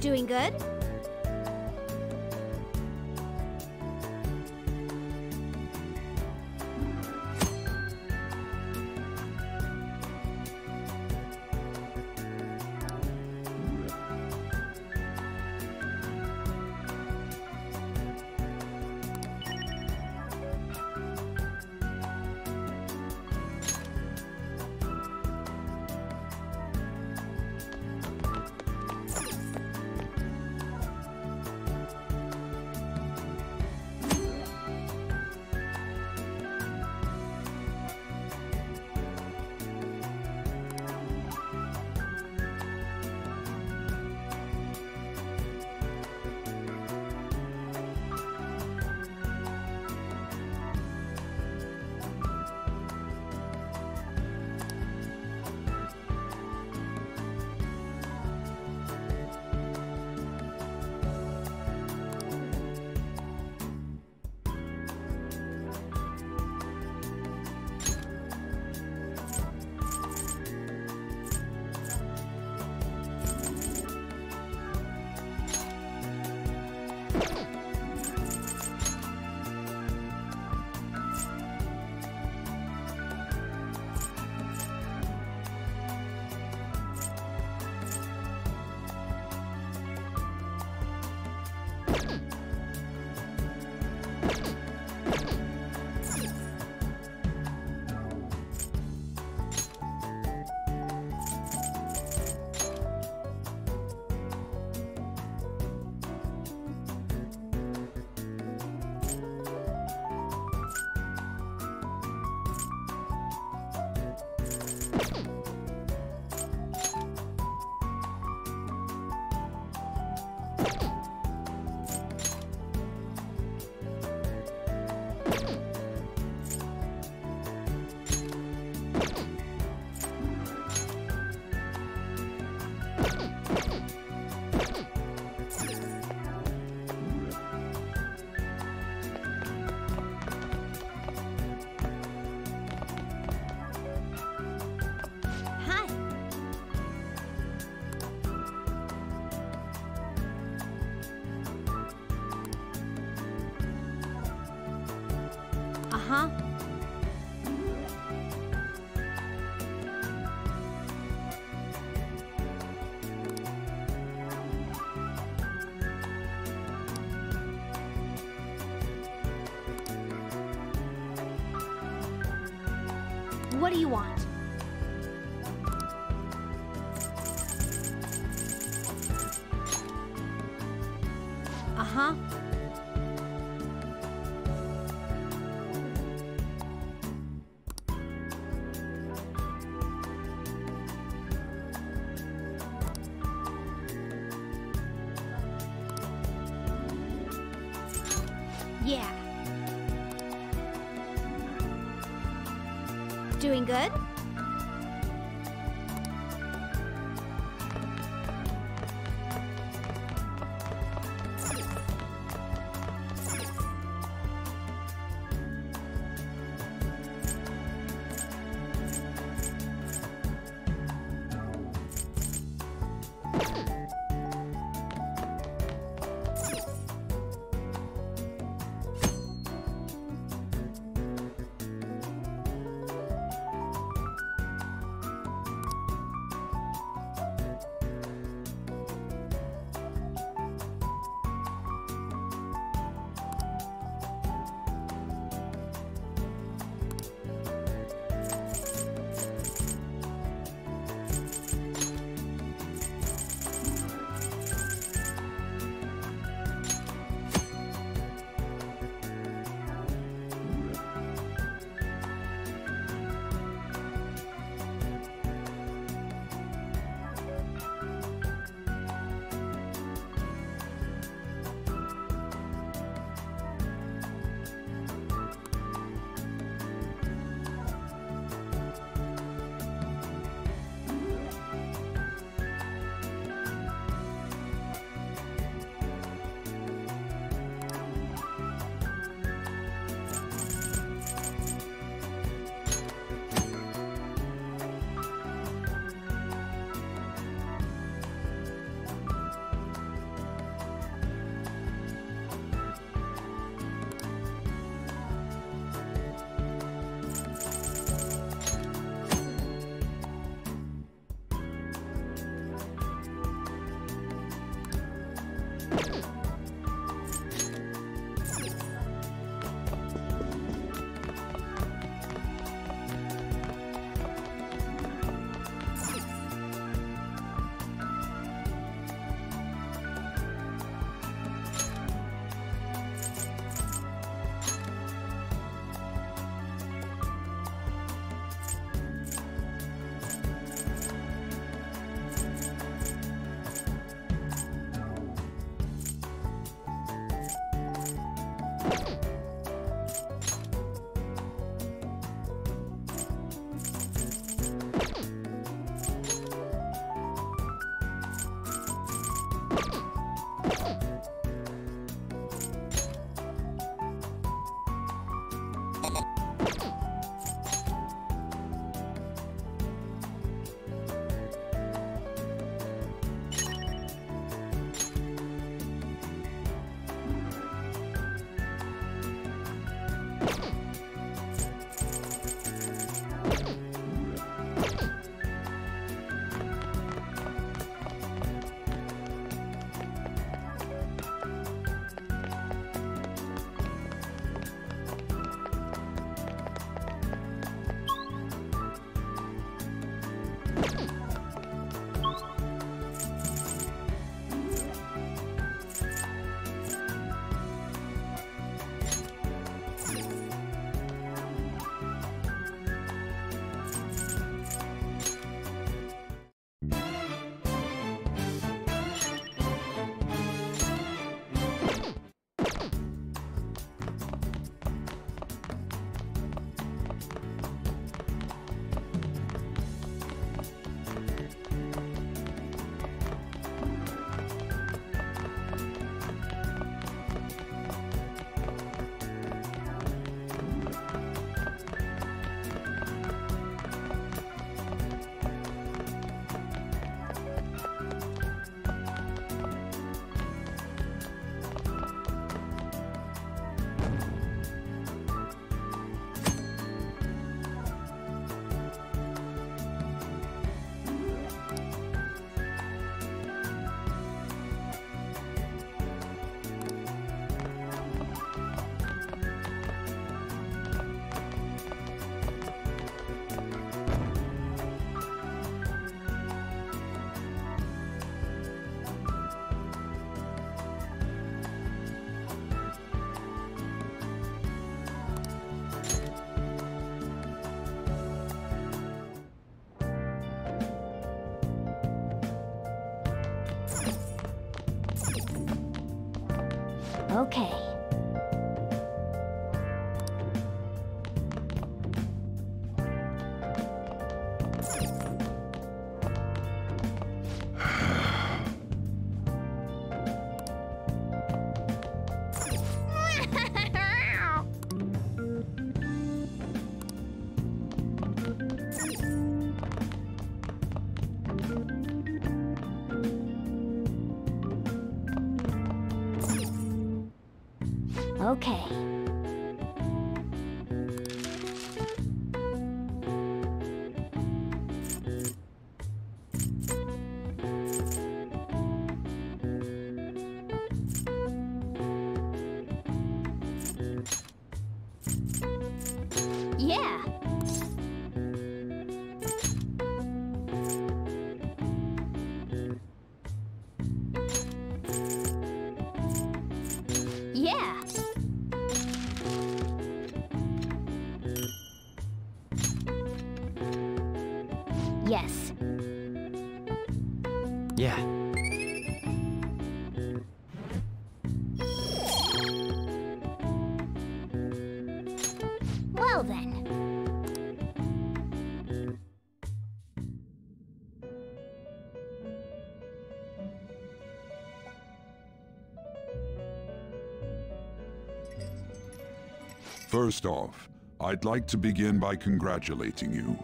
Doing good? First off, I'd like to begin by congratulating you.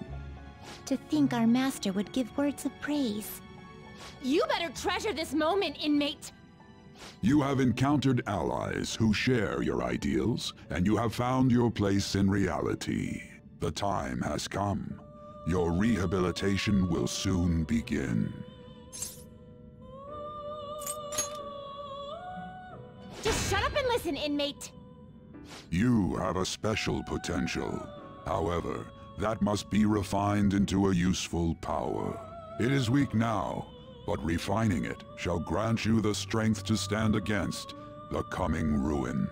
To think our master would give words of praise. You better treasure this moment, inmate! You have encountered allies who share your ideals, and you have found your place in reality. The time has come. Your rehabilitation will soon begin. Just shut up and listen, inmate! You have a special potential. However, that must be refined into a useful power. It is weak now, but refining it shall grant you the strength to stand against the coming ruin.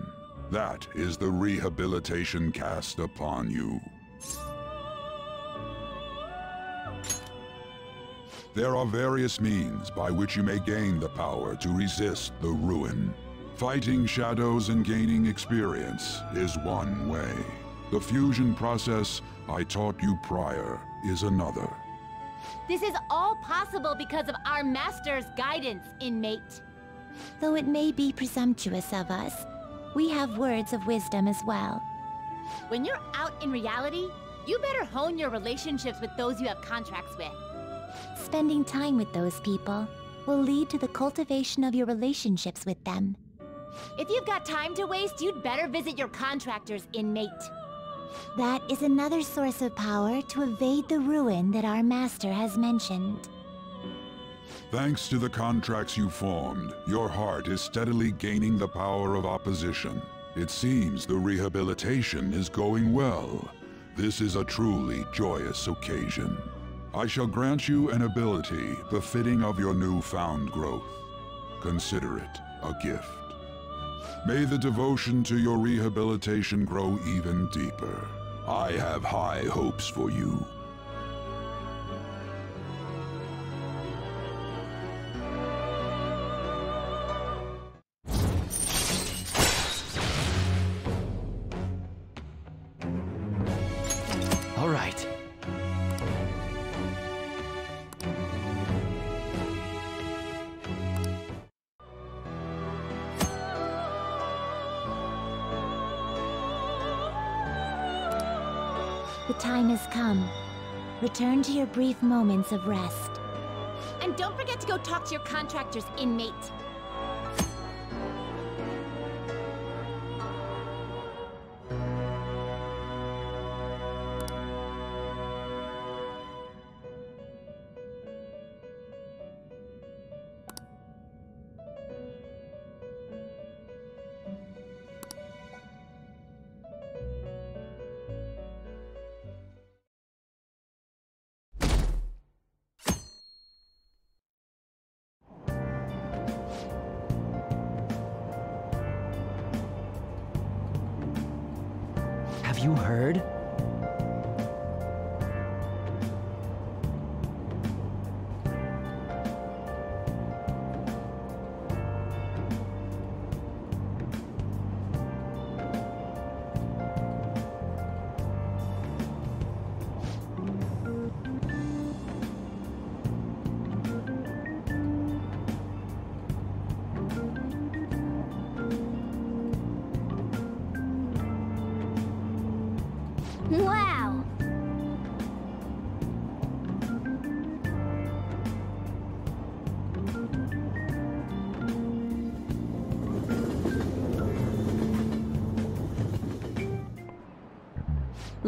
That is the rehabilitation cast upon you. There are various means by which you may gain the power to resist the ruin. Fighting shadows and gaining experience is one way. The fusion process I taught you prior is another. This is all possible because of our master's guidance, inmate. Though it may be presumptuous of us, we have words of wisdom as well. When you're out in reality, you better hone your relationships with those you have contracts with. Spending time with those people will lead to the cultivation of your relationships with them. If you've got time to waste, you'd better visit your contractors, inmate. That is another source of power to evade the ruin that our master has mentioned. Thanks to the contracts you formed, your heart is steadily gaining the power of opposition. It seems the rehabilitation is going well. This is a truly joyous occasion. I shall grant you an ability befitting of your newfound growth. Consider it a gift. May the devotion to your rehabilitation grow even deeper. I have high hopes for you. Brief moments of rest. And don't forget to go talk to your contractors, inmate.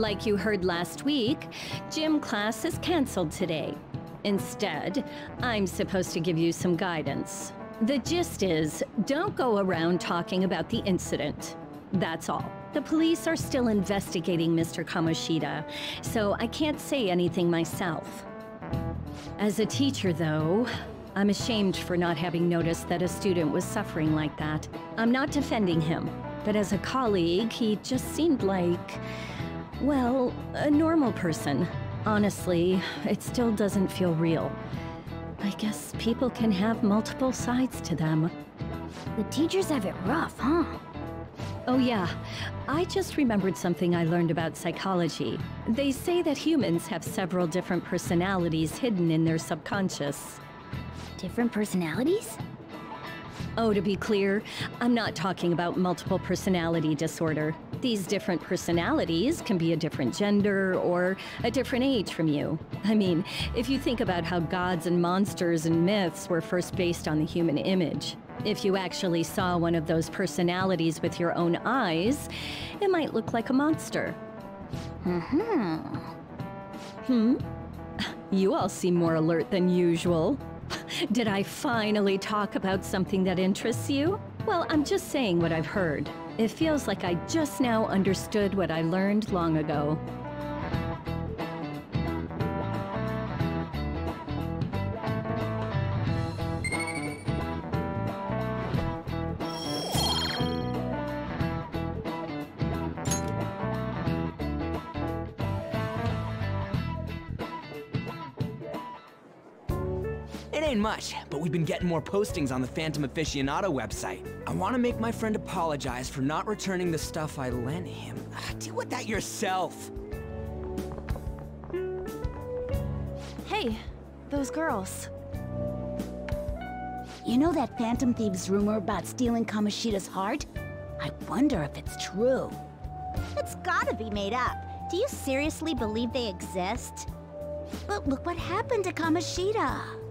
Like you heard last week, gym class is canceled today. Instead, I'm supposed to give you some guidance. The gist is don't go around talking about the incident. That's all. The police are still investigating Mr. Kamoshida, so I can't say anything myself. As a teacher, though, I'm ashamed for not having noticed that a student was suffering like that. I'm not defending him, but as a colleague, he just seemed like, well, a normal person. Honestly, it still doesn't feel real. I guess people can have multiple sides to them. The teachers have it rough, huh? Oh, yeah. I just remembered something I learned about psychology. They say that humans have several different personalities hidden in their subconscious. Different personalities? Oh, to be clear, I'm not talking about multiple personality disorder. These different personalities can be a different gender or a different age from you. I mean, if you think about how gods and monsters and myths were first based on the human image, if you actually saw one of those personalities with your own eyes, it might look like a monster. Mm-hmm. Hmm? You all seem more alert than usual. Did I finally talk about something that interests you? Well, I'm just saying what I've heard. It feels like I just now understood what I learned long ago. Much, but we've been getting more postings on the Phantom Aficionado website. I want to make my friend apologize for not returning the stuff I lent him. Ah, Deal with that yourself. Hey, those girls. You know that Phantom Thieves rumor about stealing Kamoshida's heart? I wonder if it's true. It's gotta be made up. Do you seriously believe they exist? But look what happened to Kamoshida.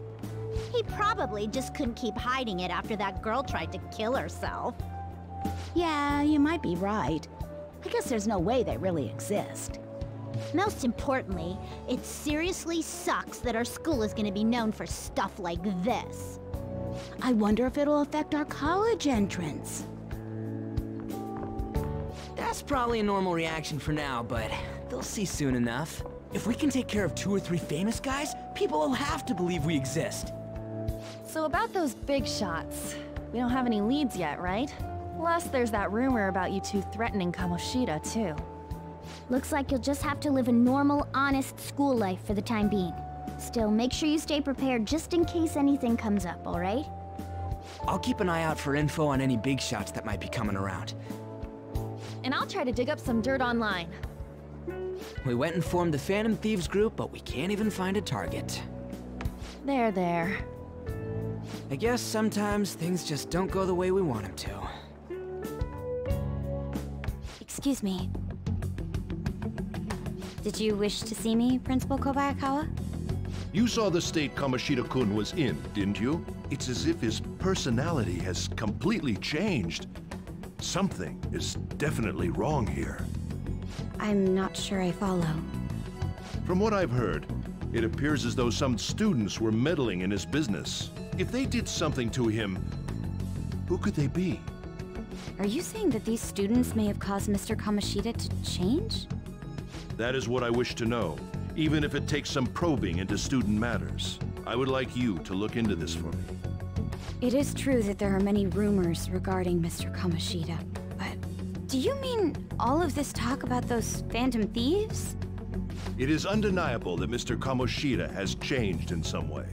He probably just couldn't keep hiding it after that girl tried to kill herself. Yeah, you might be right. I guess there's no way they really exist. Most importantly, it seriously sucks that our school is gonna be known for stuff like this. I wonder if it'll affect our college entrance. That's probably a normal reaction for now, but they'll see soon enough. If we can take care of two or three famous guys, people will have to believe we exist. So about those big shots, we don't have any leads yet, right? Plus, there's that rumor about you two threatening Kamoshida, too. Looks like you'll just have to live a normal, honest school life for the time being. Still, make sure you stay prepared just in case anything comes up, alright? I'll keep an eye out for info on any big shots that might be coming around. And I'll try to dig up some dirt online. We went and formed the Phantom Thieves group, but we can't even find a target. There, there. I guess sometimes things just don't go the way we want them to. Excuse me. Did you wish to see me, Principal Kobayakawa? You saw the state Kamoshida-kun was in, didn't you? It's as if his personality has completely changed. Something is definitely wrong here. I'm not sure I follow. From what I've heard, it appears as though some students were meddling in his business. If they did something to him, who could they be? Are you saying that these students may have caused Mr. Kamoshida to change? That is what I wish to know, even if it takes some probing into student matters. I would like you to look into this for me. It is true that there are many rumors regarding Mr. Kamoshida, but do you mean all of this talk about those phantom thieves? It is undeniable that Mr. Kamoshida has changed in some way.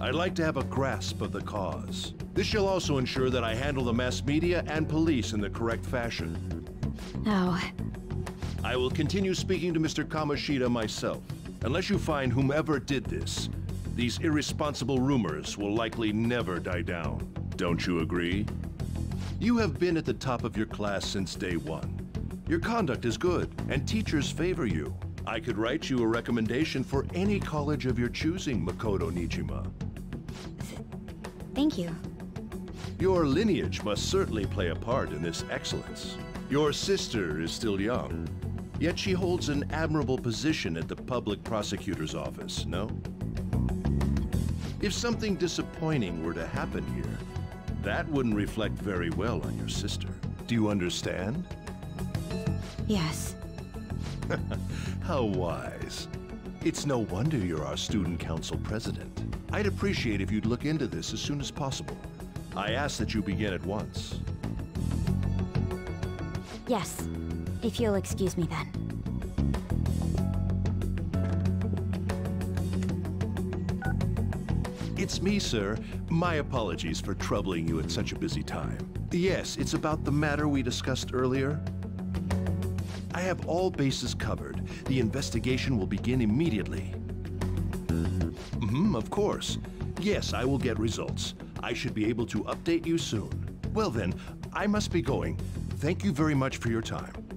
I'd like to have a grasp of the cause. This shall also ensure that I handle the mass media and police in the correct fashion. Oh, I will continue speaking to Mr. Kamoshida myself. Unless you find whomever did this, these irresponsible rumors will likely never die down. Don't you agree? You have been at the top of your class since day one. Your conduct is good, and teachers favor you. I could write you a recommendation for any college of your choosing, Makoto Nijima. Thank you. Your lineage must certainly play a part in this excellence. Your sister is still young. Yet she holds an admirable position at the public prosecutor's office, no? If something disappointing were to happen here, that wouldn't reflect very well on your sister. Do you understand? Yes. How wise. It's no wonder you're our student council president. I'd appreciate if you'd look into this as soon as possible. I ask that you begin at once. Yes. If you'll excuse me then. It's me, sir. My apologies for troubling you at such a busy time. Yes, it's about the matter we discussed earlier. I have all bases covered. The investigation will begin immediately. Mm-hmm, of course. Yes, I will get results. I should be able to update you soon. Well then, I must be going. Thank you very much for your time.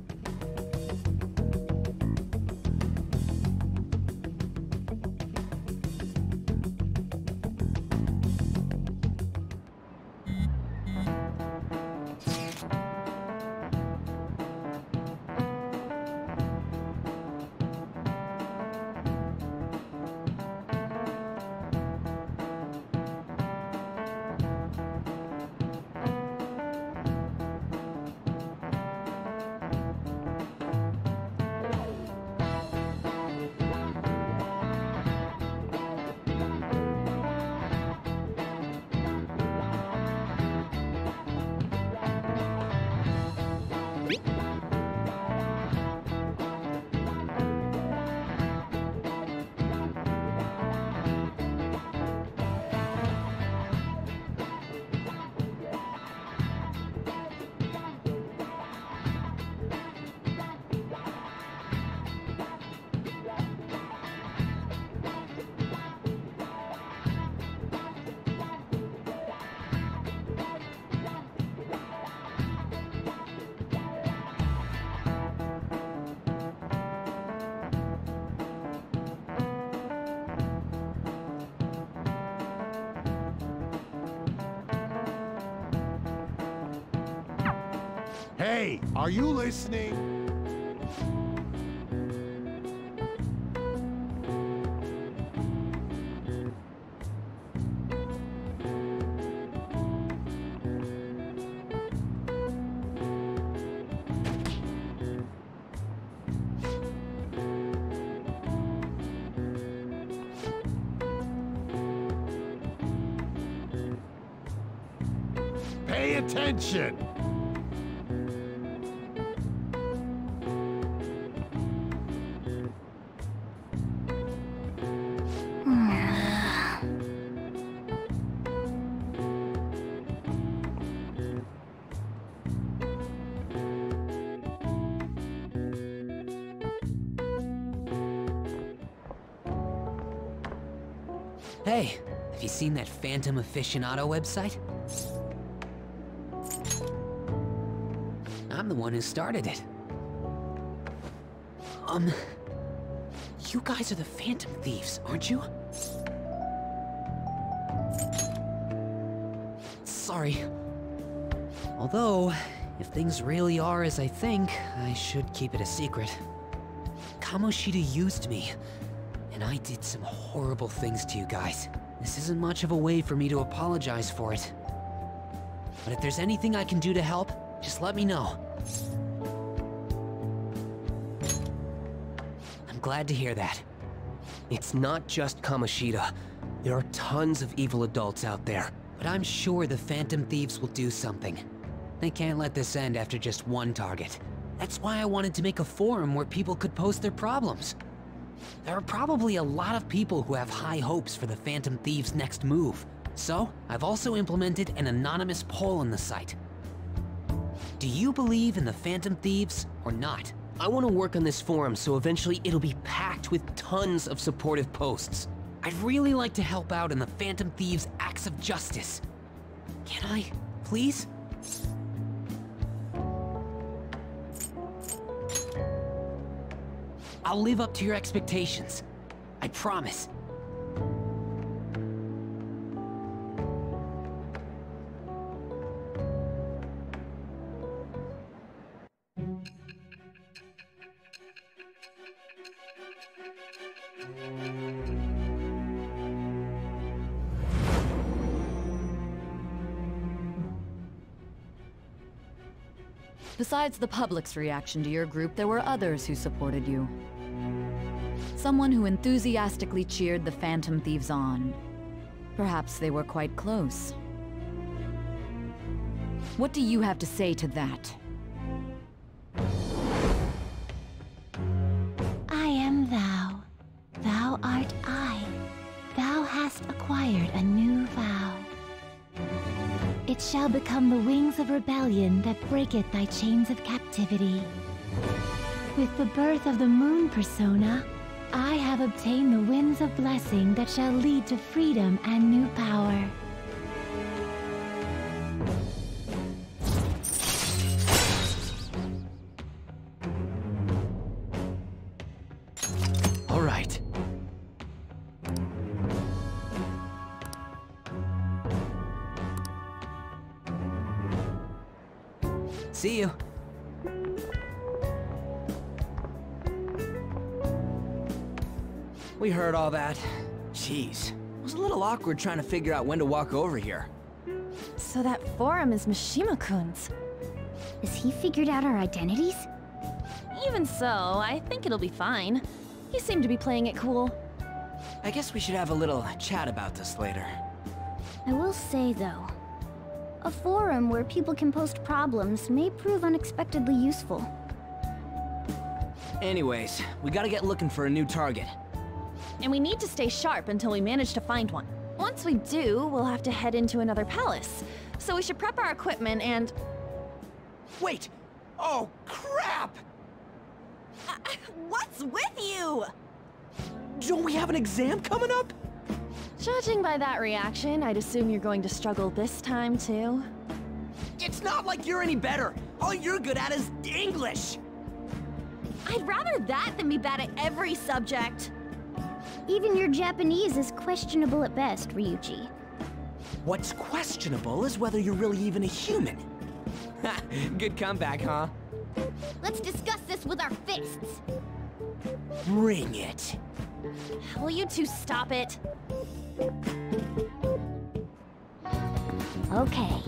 Hey, are you listening? Phantom Aficionado website? I'm the one who started it. Um, you guys are the Phantom Thieves, aren't you? Sorry. Although, if things really are as I think, I should keep it a secret. Kamoshida used me, and I did some horrible things to you guys. This isn't much of a way for me to apologize for it. But if there's anything I can do to help, just let me know. I'm glad to hear that. It's not just Kamoshida. There are tons of evil adults out there. But I'm sure the Phantom Thieves will do something. They can't let this end after just one target. That's why I wanted to make a forum where people could post their problems. There are probably a lot of people who have high hopes for the Phantom Thieves' next move. So, I've also implemented an anonymous poll on the site. Do you believe in the Phantom Thieves or not? I want to work on this forum so eventually it'll be packed with tons of supportive posts. I'd really like to help out in the Phantom Thieves' acts of justice. Can I, please? I'll live up to your expectations. I promise. Besides the public's reaction to your group, there were others who supported you. Someone who enthusiastically cheered the Phantom Thieves on. Perhaps they were quite close. What do you have to say to that? I am thou. Thou art I. Thou hast acquired a new vow. It shall become the wings of rebellion that breaketh thy chains of captivity. With the birth of the moon persona, I have obtained the winds of blessing that shall lead to freedom and new power. Heard all that. Jeez. It was a little awkward trying to figure out when to walk over here. So that forum is Mishima-kun's. Has he figured out our identities? Even so, I think it'll be fine. He seemed to be playing it cool. I guess we should have a little chat about this later. I will say, though, a forum where people can post problems may prove unexpectedly useful. Anyways, we gotta get looking for a new target. And we need to stay sharp until we manage to find one. Once we do, we'll have to head into another palace. So we should prep our equipment and... Wait! Oh, crap! Uh, what's with you? Don't we have an exam coming up? Judging by that reaction, I'd assume you're going to struggle this time, too. It's not like you're any better. All you're good at is English. I'd rather that than be bad at every subject. Even your Japanese is questionable at best, Ryuji. What's questionable is whether you're really even a human. Good comeback, huh? Let's discuss this with our fists. Bring it. Will you two stop it? Okay.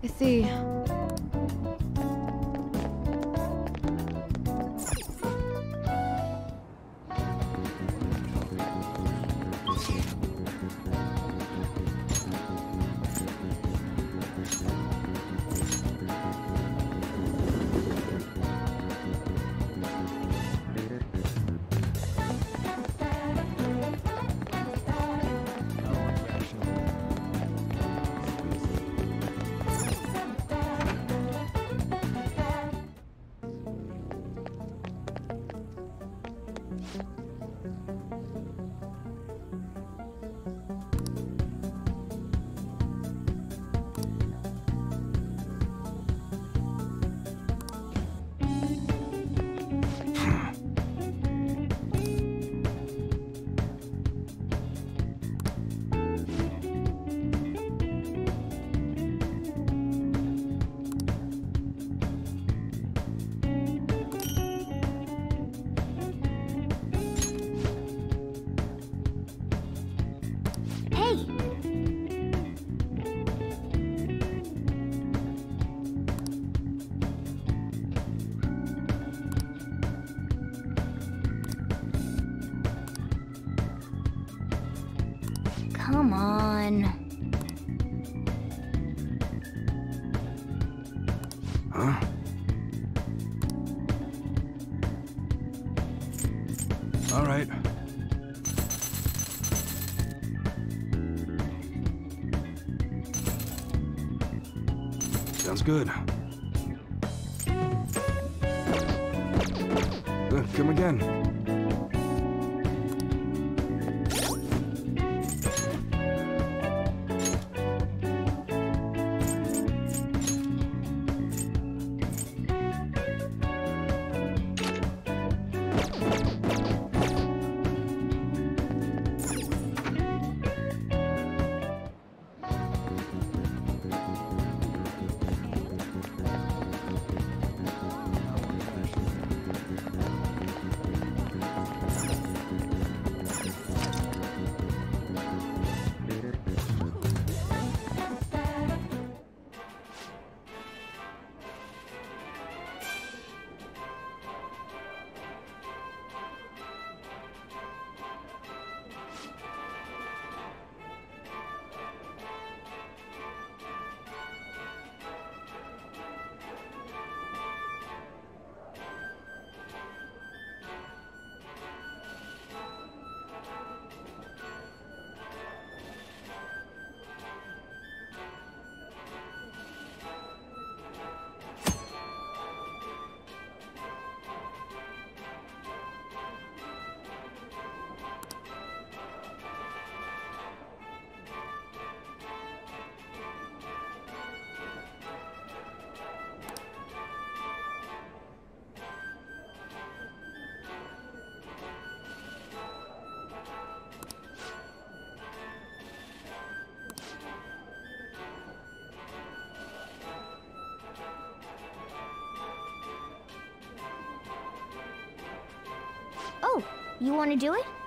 I see. Good. You want to do it?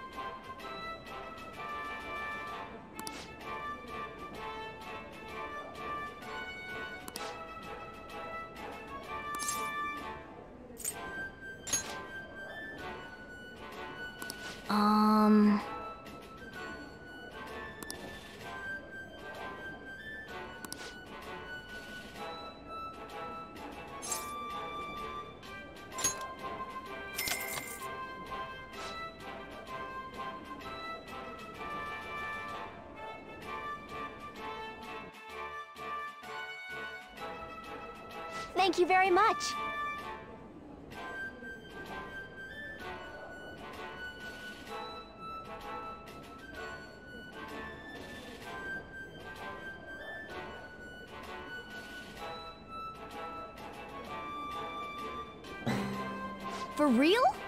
For real?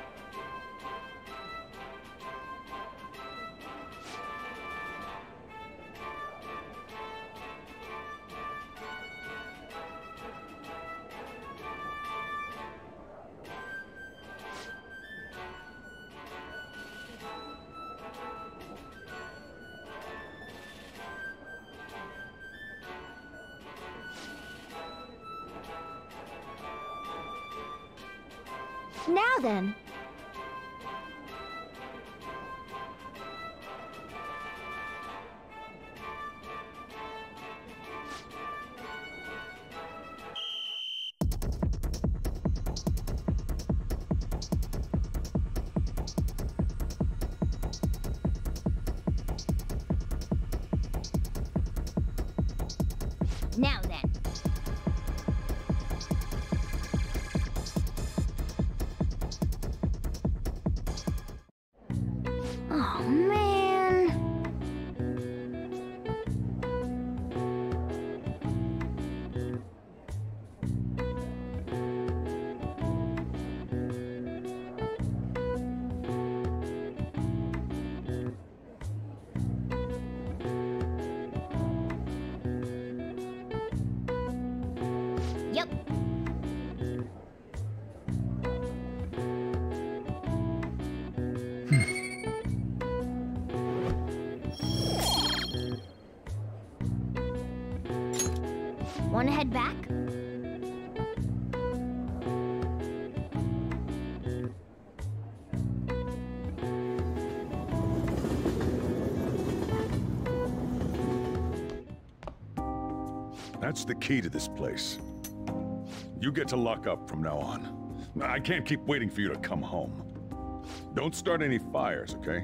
key to this place. You get to lock up from now on. I can't keep waiting for you to come home. Don't start any fires, okay?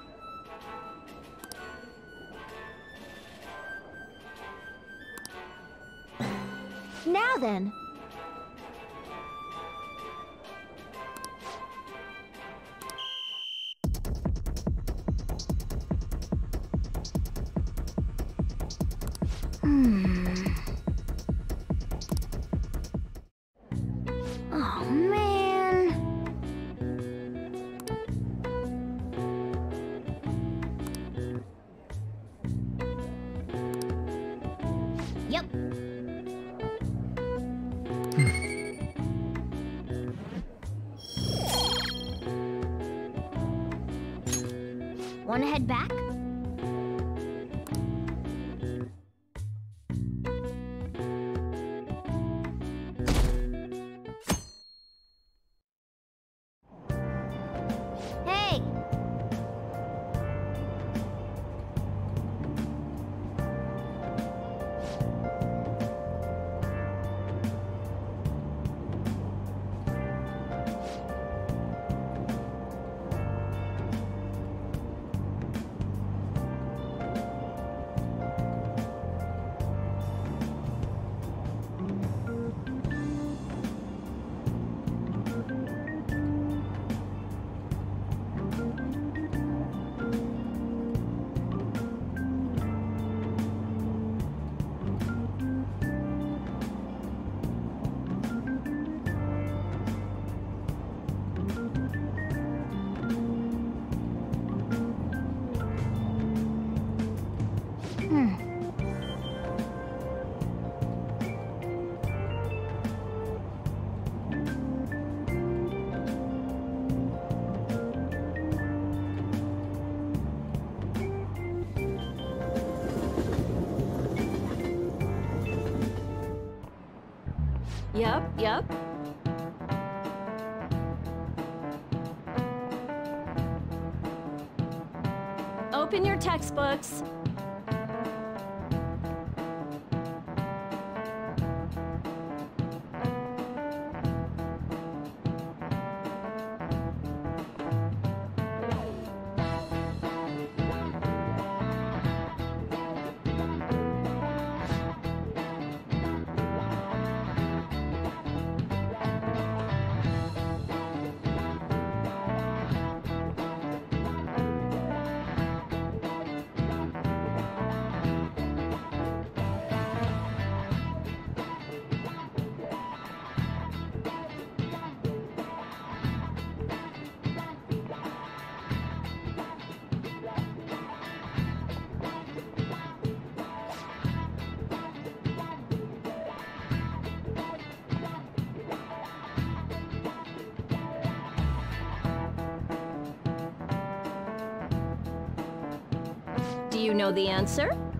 You know the answer?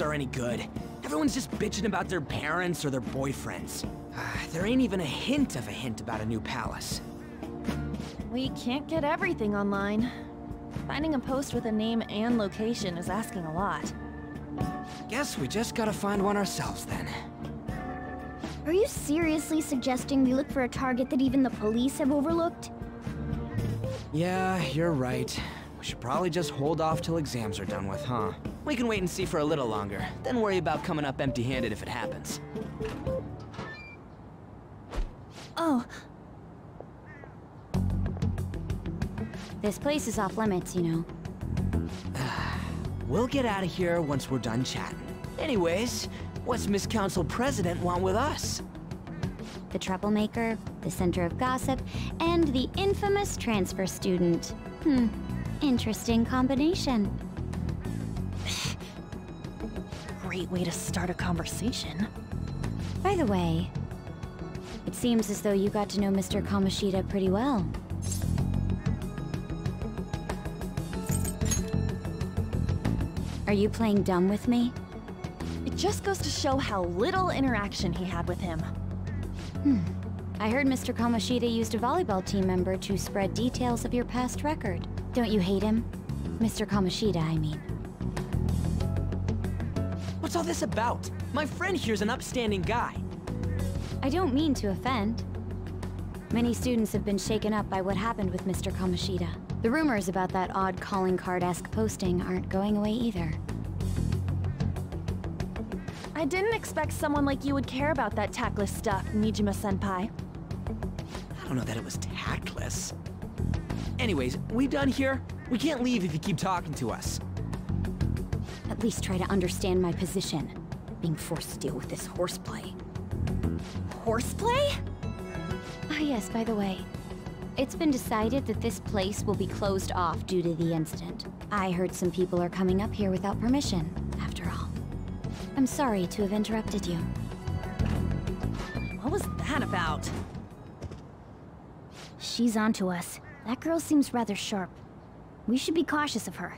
Are any good. Everyone's just bitching about their parents or their boyfriends. Ah, there ain't even a hint of a hint about a new palace. We can't get everything online. Finding a post with a name and location is asking a lot. Guess we just gotta find one ourselves then. Are you seriously suggesting we look for a target that even the police have overlooked? Yeah, you're right. We should probably just hold off till exams are done with, huh? We can wait and see for a little longer, then worry about coming up empty-handed if it happens. Oh, This place is off limits, you know. We'll get out of here once we're done chatting. Anyways, what's Miss Council President want with us? The troublemaker, the center of gossip, and the infamous transfer student. Hmm, interesting combination. Great way to start a conversation. By the way, it seems as though you got to know Mr. Kamoshida pretty well. Are you playing dumb with me? It just goes to show how little interaction he had with him. Hmm. I heard Mr. Kamoshida used a volleyball team member to spread details of your past record. Don't you hate him? Mr. Kamoshida, I mean. What's all this about? My friend here's an upstanding guy. I don't mean to offend. Many students have been shaken up by what happened with Mr. Kamoshida. The rumors about that odd calling card-esque posting aren't going away either. I didn't expect someone like you would care about that tactless stuff, Nijima-senpai. I don't know that it was tactless. Anyways, we done here? We can't leave if you keep talking to us. Least try to understand my position. Being forced to deal with this horseplay. Horseplay? Ah yes, by the way. It's been decided that this place will be closed off due to the incident. I heard some people are coming up here without permission, after all. I'm sorry to have interrupted you. What was that about? She's onto us. That girl seems rather sharp. We should be cautious of her.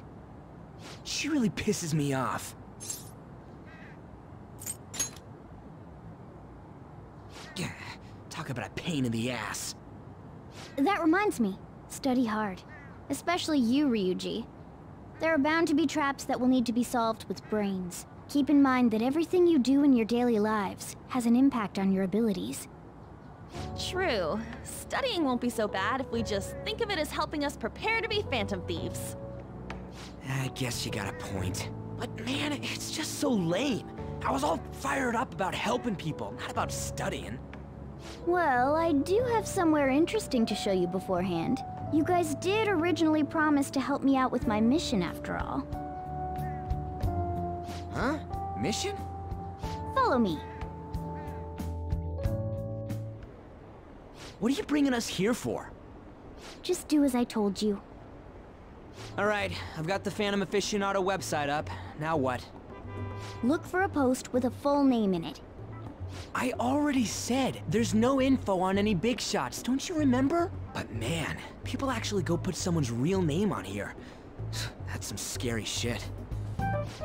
She really pisses me off. Yeah, talk about a pain in the ass. That reminds me, study hard. Especially you, Ryuji. There are bound to be traps that will need to be solved with brains. Keep in mind that everything you do in your daily lives has an impact on your abilities. True. Studying won't be so bad if we just think of it as helping us prepare to be Phantom Thieves. I guess you got a point. But man, it's just so lame. I was all fired up about helping people, not about studying. Well, I do have somewhere interesting to show you beforehand. You guys did originally promise to help me out with my mission after all. Huh? Mission? Follow me. What are you bringing us here for? Just do as I told you. Alright, I've got the Phantom Aficionado website up. Now what? Look for a post with a full name in it. I already said there's no info on any big shots, don't you remember? But man, people actually go put someone's real name on here. That's some scary shit.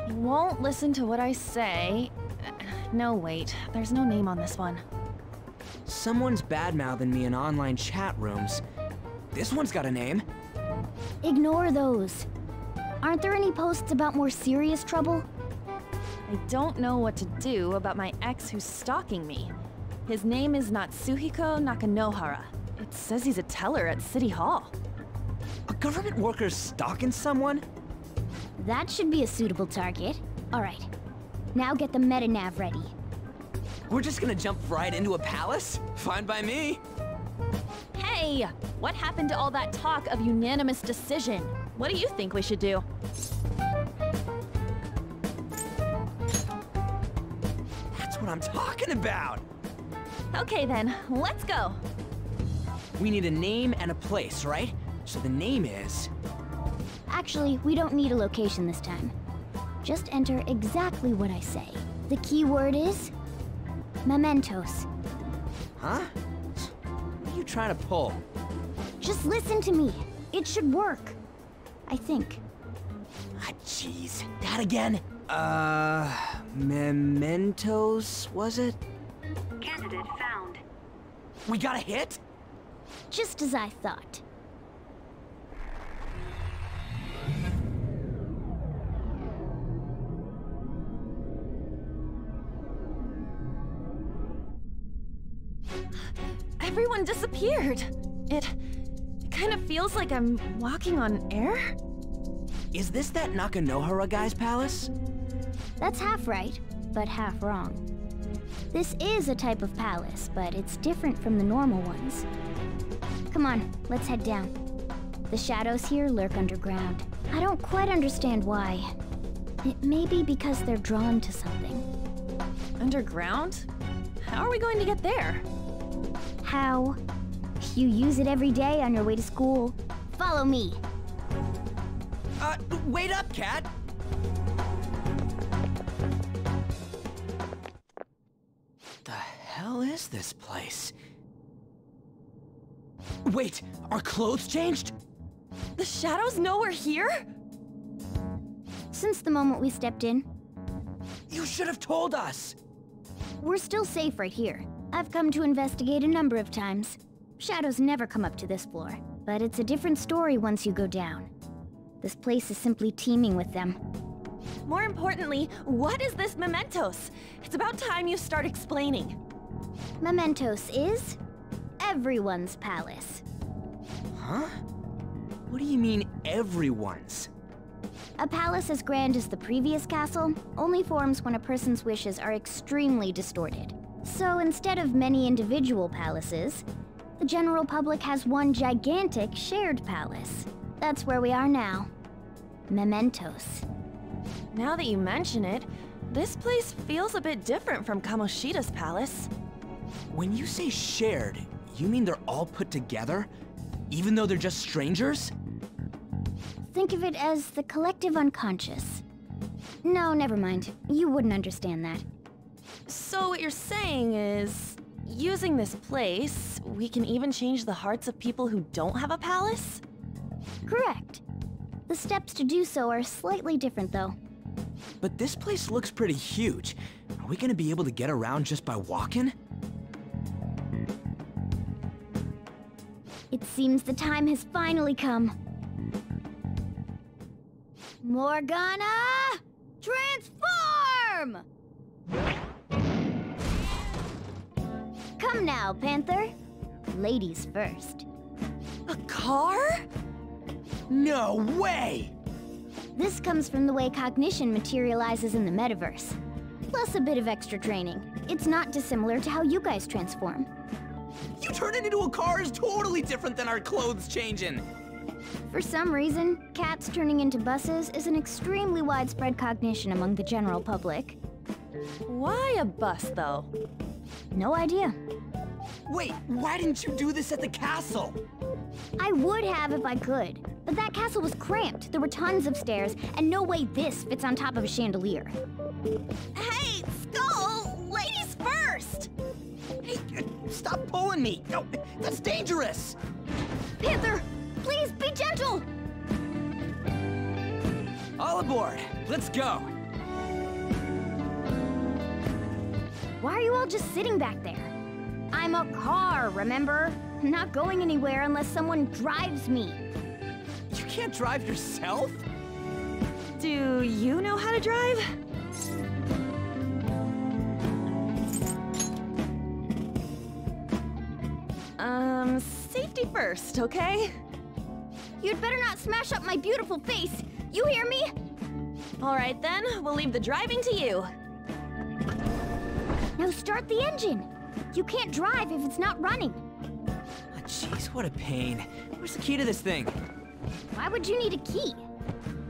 You won't listen to what I say. No, wait. There's no name on this one. Someone's bad-mouthing me in online chat rooms. This one's got a name. Ignore those. Aren't there any posts about more serious trouble? I don't know what to do about my ex who's stalking me. His name is Natsuhiko Nakanohara. It says he's a teller at City Hall. A government worker stalking someone? That should be a suitable target. Alright. Now get the metanav ready. We're just gonna jump right into a palace? Fine by me. Hey! What happened to all that talk of unanimous decision? What do you think we should do? That's what I'm talking about! Okay then, let's go! We need a name and a place, right? So the name is... Actually, we don't need a location this time. Just enter exactly what I say. The key word is... Mementos. Huh? You trying to pull? Just listen to me. It should work. I think. Ah, jeez. That again? Uh... Mementos, was it? Candidate found. We got a hit? Just as I thought. Everyone disappeared. It... it kind of feels like I'm walking on air? Is this that Nakanohara guy's palace? That's half right, but half wrong. This is a type of palace, but it's different from the normal ones. Come on, let's head down. The shadows here lurk underground. I don't quite understand why. It may be because they're drawn to something. Underground? How are we going to get there? How? You use it every day on your way to school. Follow me. Uh, wait up, Cat! The hell is this place? Wait, our clothes changed? The shadows know we're here? Since the moment we stepped in, You should have told us! we're still safe right here. I've come to investigate a number of times. Shadows never come up to this floor, but it's a different story once you go down. This place is simply teeming with them. More importantly, what is this mementos? It's about time you start explaining. Mementos is everyone's palace. Huh? What do you mean, everyone's? A palace as grand as the previous castle only forms when a person's wishes are extremely distorted. So instead of many individual palaces, the general public has one gigantic shared palace. That's where we are now. Mementos. Now that you mention it, this place feels a bit different from Kamoshida's palace. When you say shared, you mean they're all put together? Even though they're just strangers? Think of it as the collective unconscious. No, never mind. You wouldn't understand that. So what you're saying is, using this place, we can even change the hearts of people who don't have a palace? Correct. The steps to do so are slightly different, though. But this place looks pretty huge. Are we gonna be able to get around just by walking? It seems the time has finally come. Morgana! Transform! Come now, Panther. Ladies first. A car? No way! This comes from the way cognition materializes in the metaverse. Plus a bit of extra training. It's not dissimilar to how you guys transform. You turning into a car is totally different than our clothes changing! For some reason, cats turning into buses is an extremely widespread cognition among the general public. Why a bus, though? No idea. Wait, why didn't you do this at the castle? I would have if I could, but that castle was cramped. There were tons of stairs, and no way this fits on top of a chandelier. Hey, Skull! Ladies first! Hey, stop pulling me! No, that's dangerous! Panther, please be gentle! All aboard! Let's go! Why are you all just sitting back there? I'm a car, remember? Not going anywhere unless someone drives me. You can't drive yourself? Do you know how to drive? Um, safety first, okay? You'd better not smash up my beautiful face. You hear me? All right then, we'll leave the driving to you. Now start the engine. You can't drive if it's not running. Ah, Jeez, what a pain. Where's the key to this thing? Why would you need a key?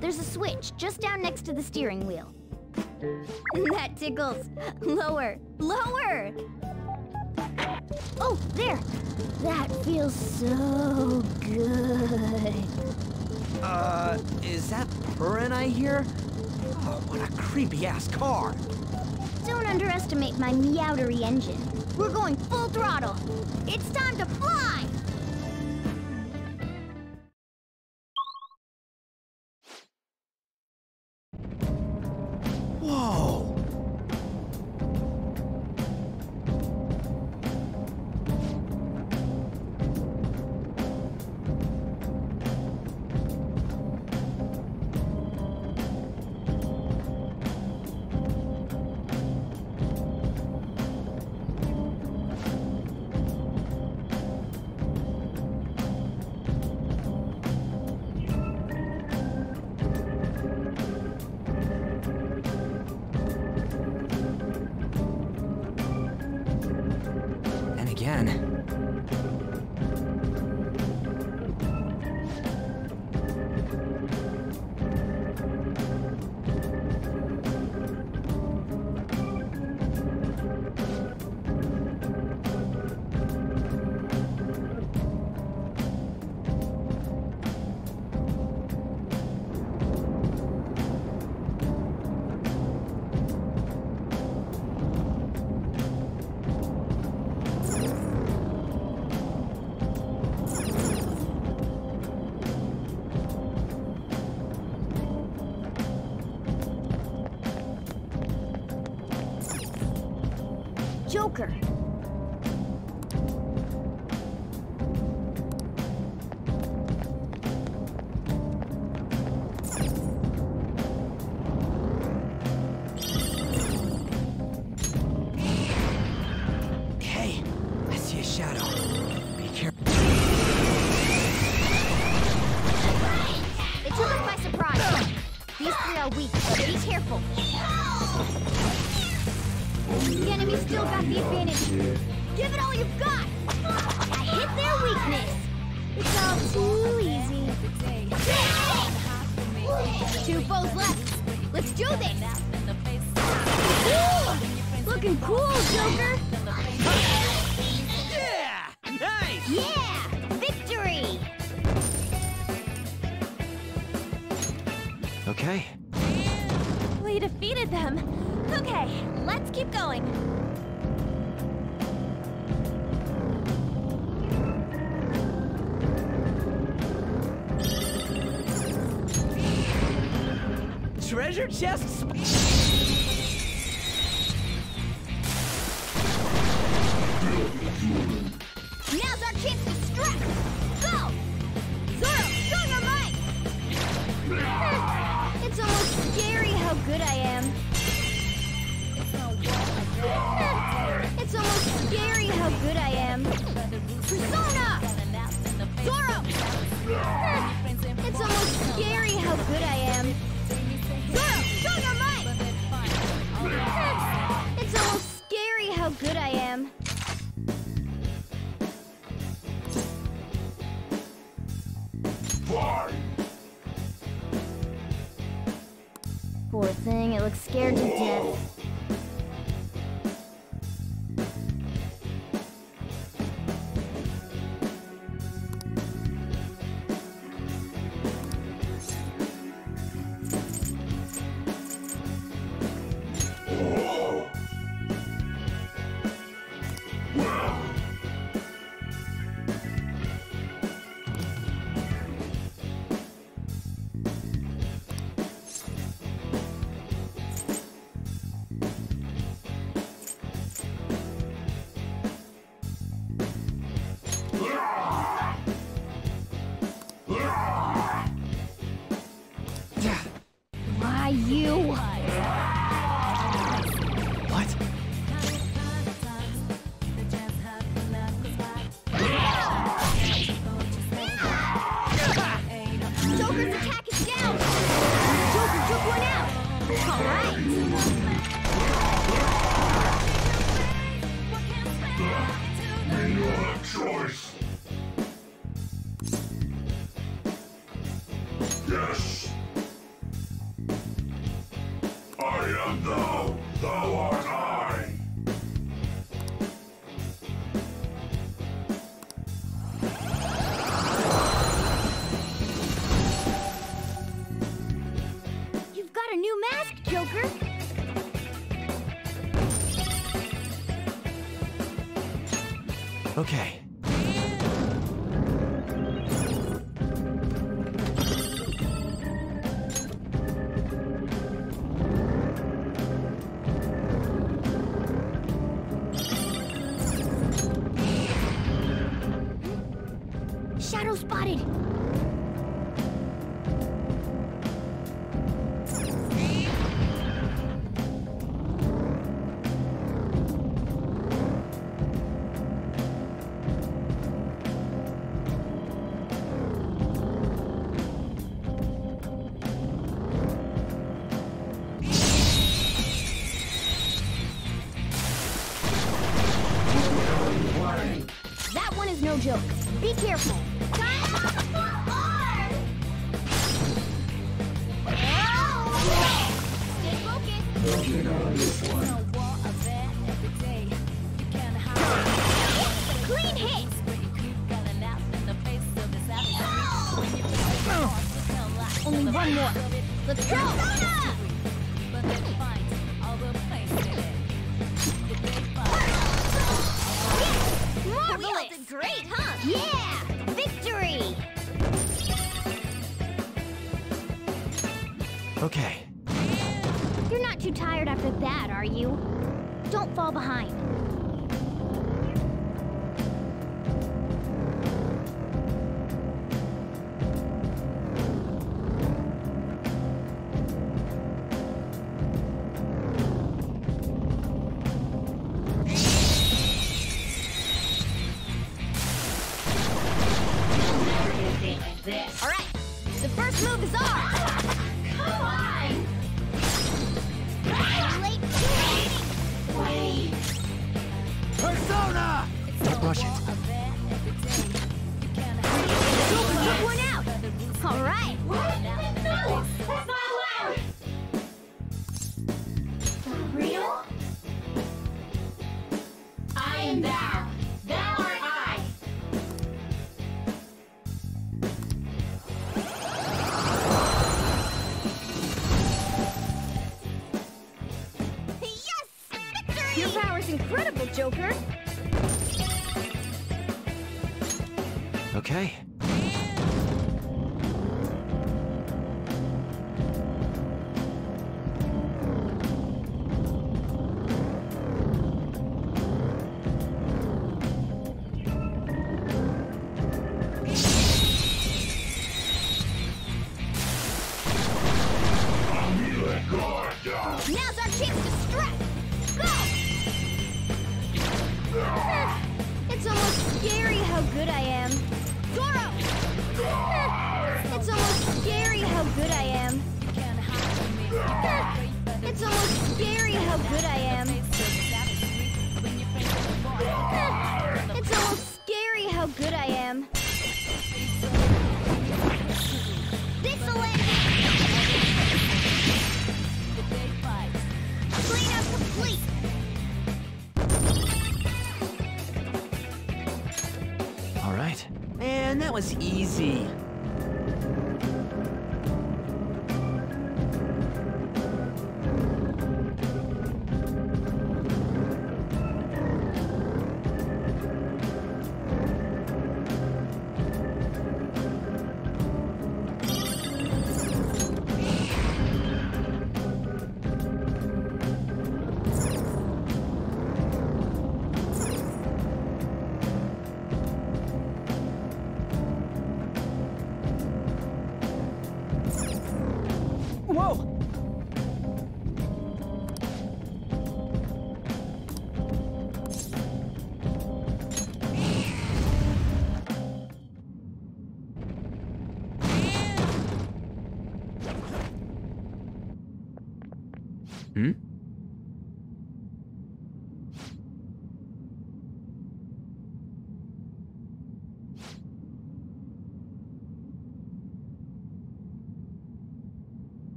There's a switch just down next to the steering wheel. that tickles. Lower, lower. Oh, there. That feels so good. Uh, is that purring I hear? Oh, what a creepy ass car. Don't underestimate my meowdery engine. We're going full throttle. It's time to fly! looking cool, Joker! Yeah! Nice! Yeah! Victory! Okay. We defeated them. Okay, let's keep going. treasure chest Joker.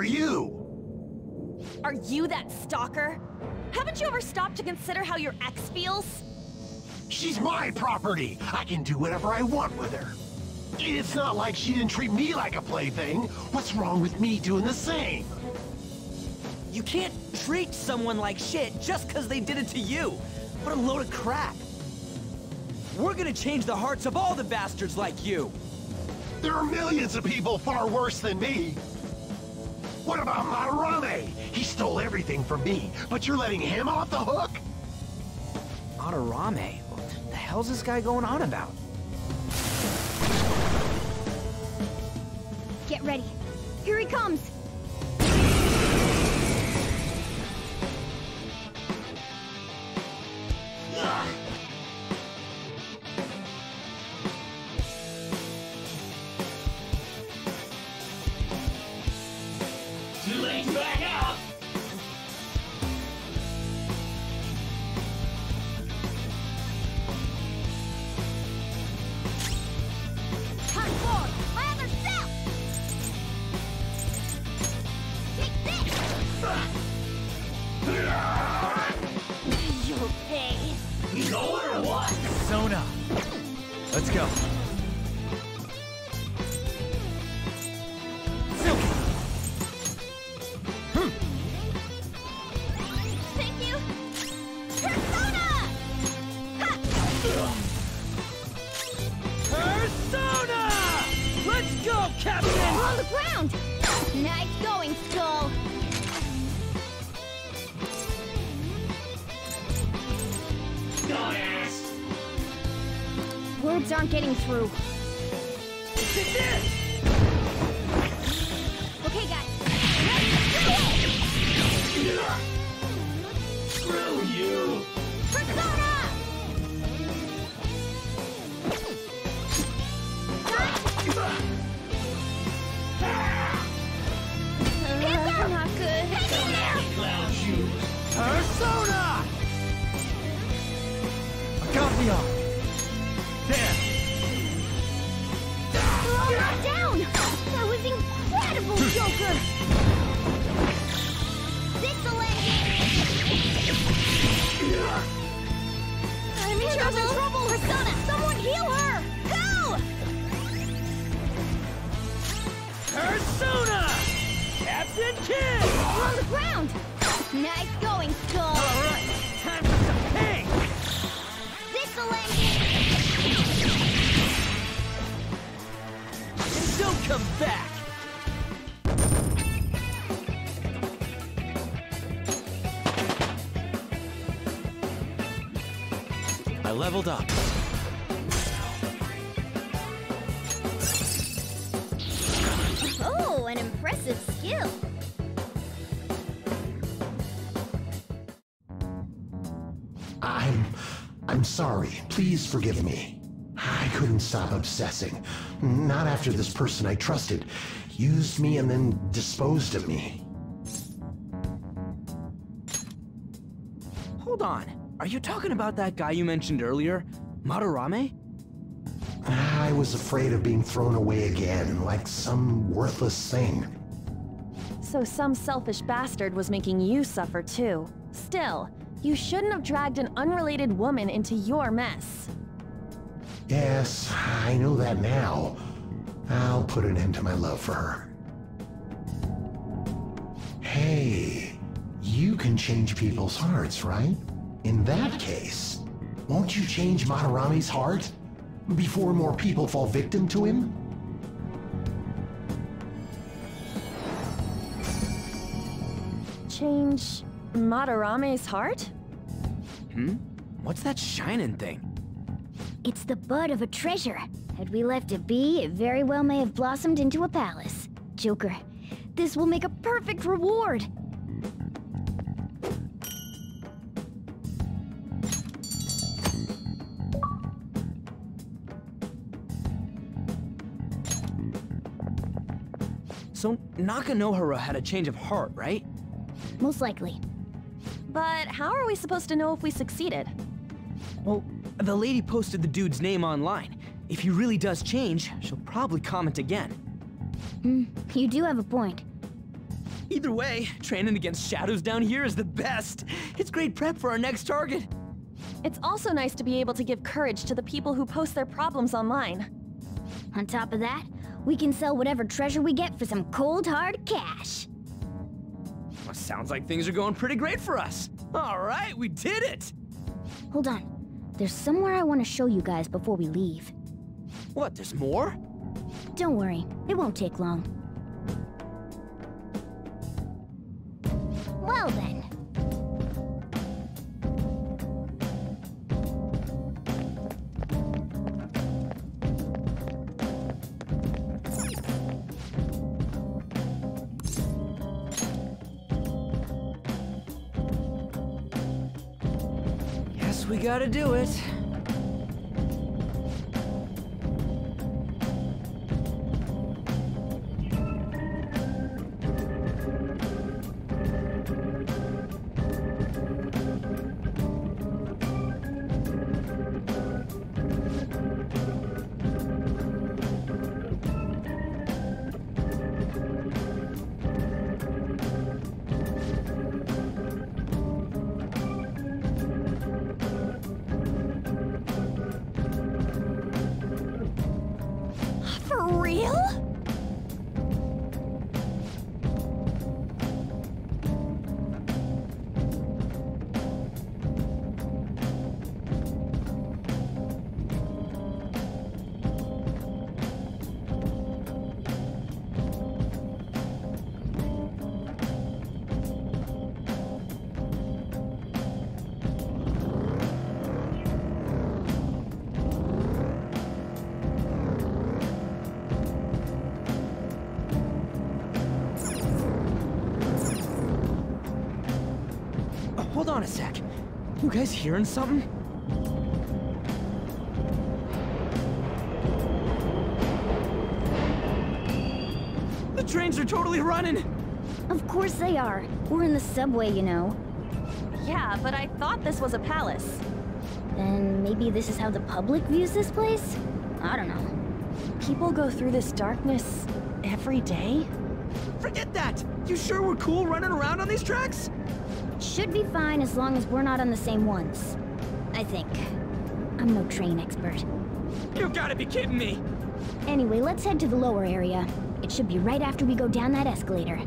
Are you? Are you that stalker? Haven't you ever stopped to consider how your ex feels? She's my property. I can do whatever I want with her. It's not like she didn't treat me like a plaything. What's wrong with me doing the same? You can't treat someone like shit just because they did it to you. What a load of crap. We're gonna change the hearts of all the bastards like you. There are millions of people far worse than me. What about Madarame? He stole everything from me, but you're letting him off the hook? Madarame? What the hell's this guy going on about? Get ready. Here he comes. Through. Leveled up. Oh, an impressive skill! I'm. I'm sorry. Please forgive me. I couldn't stop obsessing. Not after this person I trusted used me and then disposed of me. Are you talking about that guy you mentioned earlier? Madarame? I was afraid of being thrown away again, like some worthless thing. So some selfish bastard was making you suffer too. Still, you shouldn't have dragged an unrelated woman into your mess. Yes, I know that now. I'll put an end to my love for her. Hey, you can change people's hearts, right? In that case, won't you change Madarame's heart? Before more people fall victim to him? Change Madarame's heart? Hmm? What's that shining thing? It's the bud of a treasure. Had we left it be, it very well may have blossomed into a palace. Joker, this will make a perfect reward. So Nakanohara had a change of heart, right? Most likely. But how are we supposed to know if we succeeded? Well, the lady posted the dude's name online. If he really does change, she'll probably comment again. Hmm, you do have a point. Either way, training against shadows down here is the best. It's great prep for our next target. It's also nice to be able to give courage to the people who post their problems online. On top of that, we can sell whatever treasure we get for some cold hard cash. Well, sounds like things are going pretty great for us. All right, we did it. Hold on. There's somewhere I want to show you guys before we leave. What, there's more? Don't worry, it won't take long. Well then. Gotta do it. You guys hearing something? The trains are totally running! Of course they are. We're in the subway, you know. Yeah, but I thought this was a palace. Then maybe this is how the public views this place? I don't know. People go through this darkness every day? Forget that! You sure we're cool running around on these tracks? Should be fine as long as we're not on the same ones. I think. I'm no train expert. You gotta be kidding me! Anyway, let's head to the lower area. It should be right after we go down that escalator.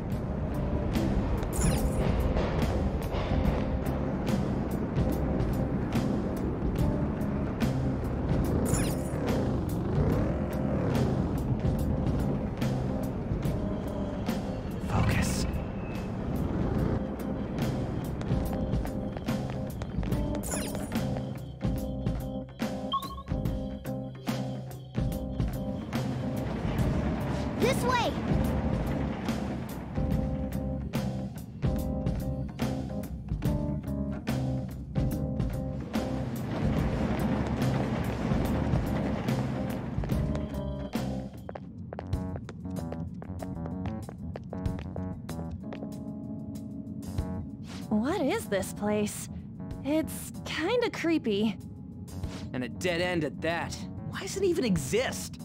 Place? It's kinda creepy. And a dead end at that. Why does it even exist?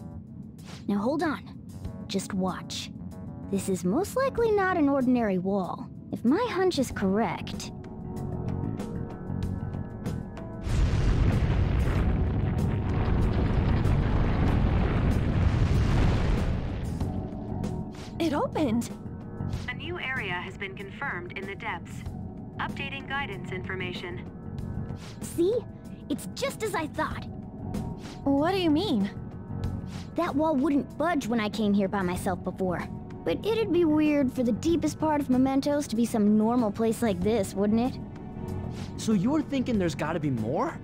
Now hold on. Just watch. This is most likely not an ordinary wall. If my hunch is correct, It opened! A new area has been confirmed in the depths. Updating guidance information. see? It's just as I thought. What do you mean? That wall wouldn't budge when I came here by myself before. But it'd be weird for the deepest part of Mementos to be some normal place like this, wouldn't it? So you're thinking there's gotta be more?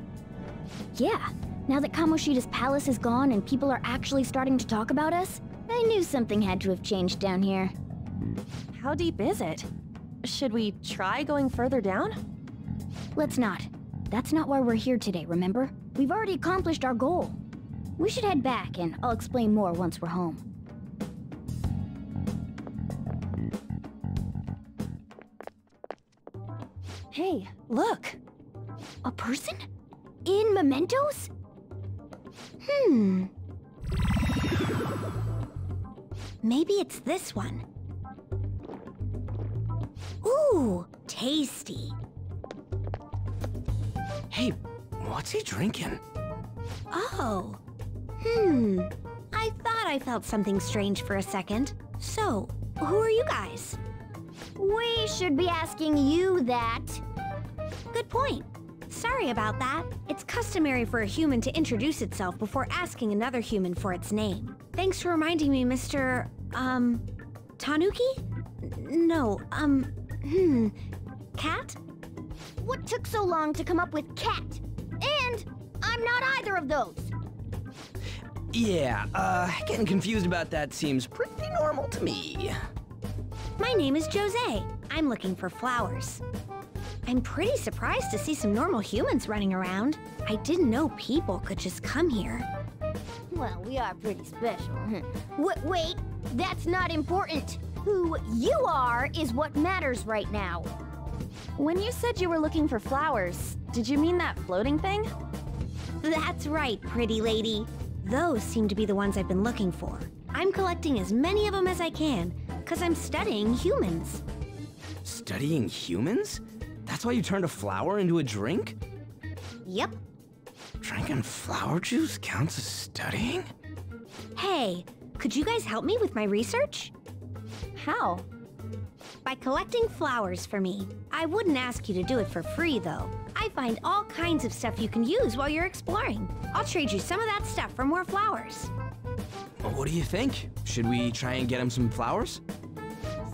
Yeah. Now that Kamoshida's palace is gone and people are actually starting to talk about us, I knew something had to have changed down here. How deep is it? Should we try going further down? Let's not. That's not why we're here today, remember? We've already accomplished our goal. We should head back, and I'll explain more once we're home. Hey, look! A person? In mementos? Hmm. Maybe it's this one. Ooh, tasty. Hey, what's he drinking? Oh. Hmm. I thought I felt something strange for a second. So, who are you guys? We should be asking you that. Good point. Sorry about that. It's customary for a human to introduce itself before asking another human for its name. Thanks for reminding me, Mr. Um. Tanuki? No, um. Hmm. Cat? What took so long to come up with cat? And I'm not either of those. Yeah, uh, getting confused about that seems pretty normal to me. My name is Jose. I'm looking for flowers. I'm pretty surprised to see some normal humans running around. I didn't know people could just come here. Well, we are pretty special. wait, wait, that's not important. Who you are is what matters right now. When you said you were looking for flowers, did you mean that floating thing? That's right, pretty lady. Those seem to be the ones I've been looking for. I'm collecting as many of them as I can, because I'm studying humans. Studying humans? That's why you turned a flower into a drink? Yep. Drinking flower juice counts as studying? Hey, could you guys help me with my research? How? By collecting flowers for me. I wouldn't ask you to do it for free, though. I find all kinds of stuff you can use while you're exploring. I'll trade you some of that stuff for more flowers. Well, what do you think? Should we try and get him some flowers?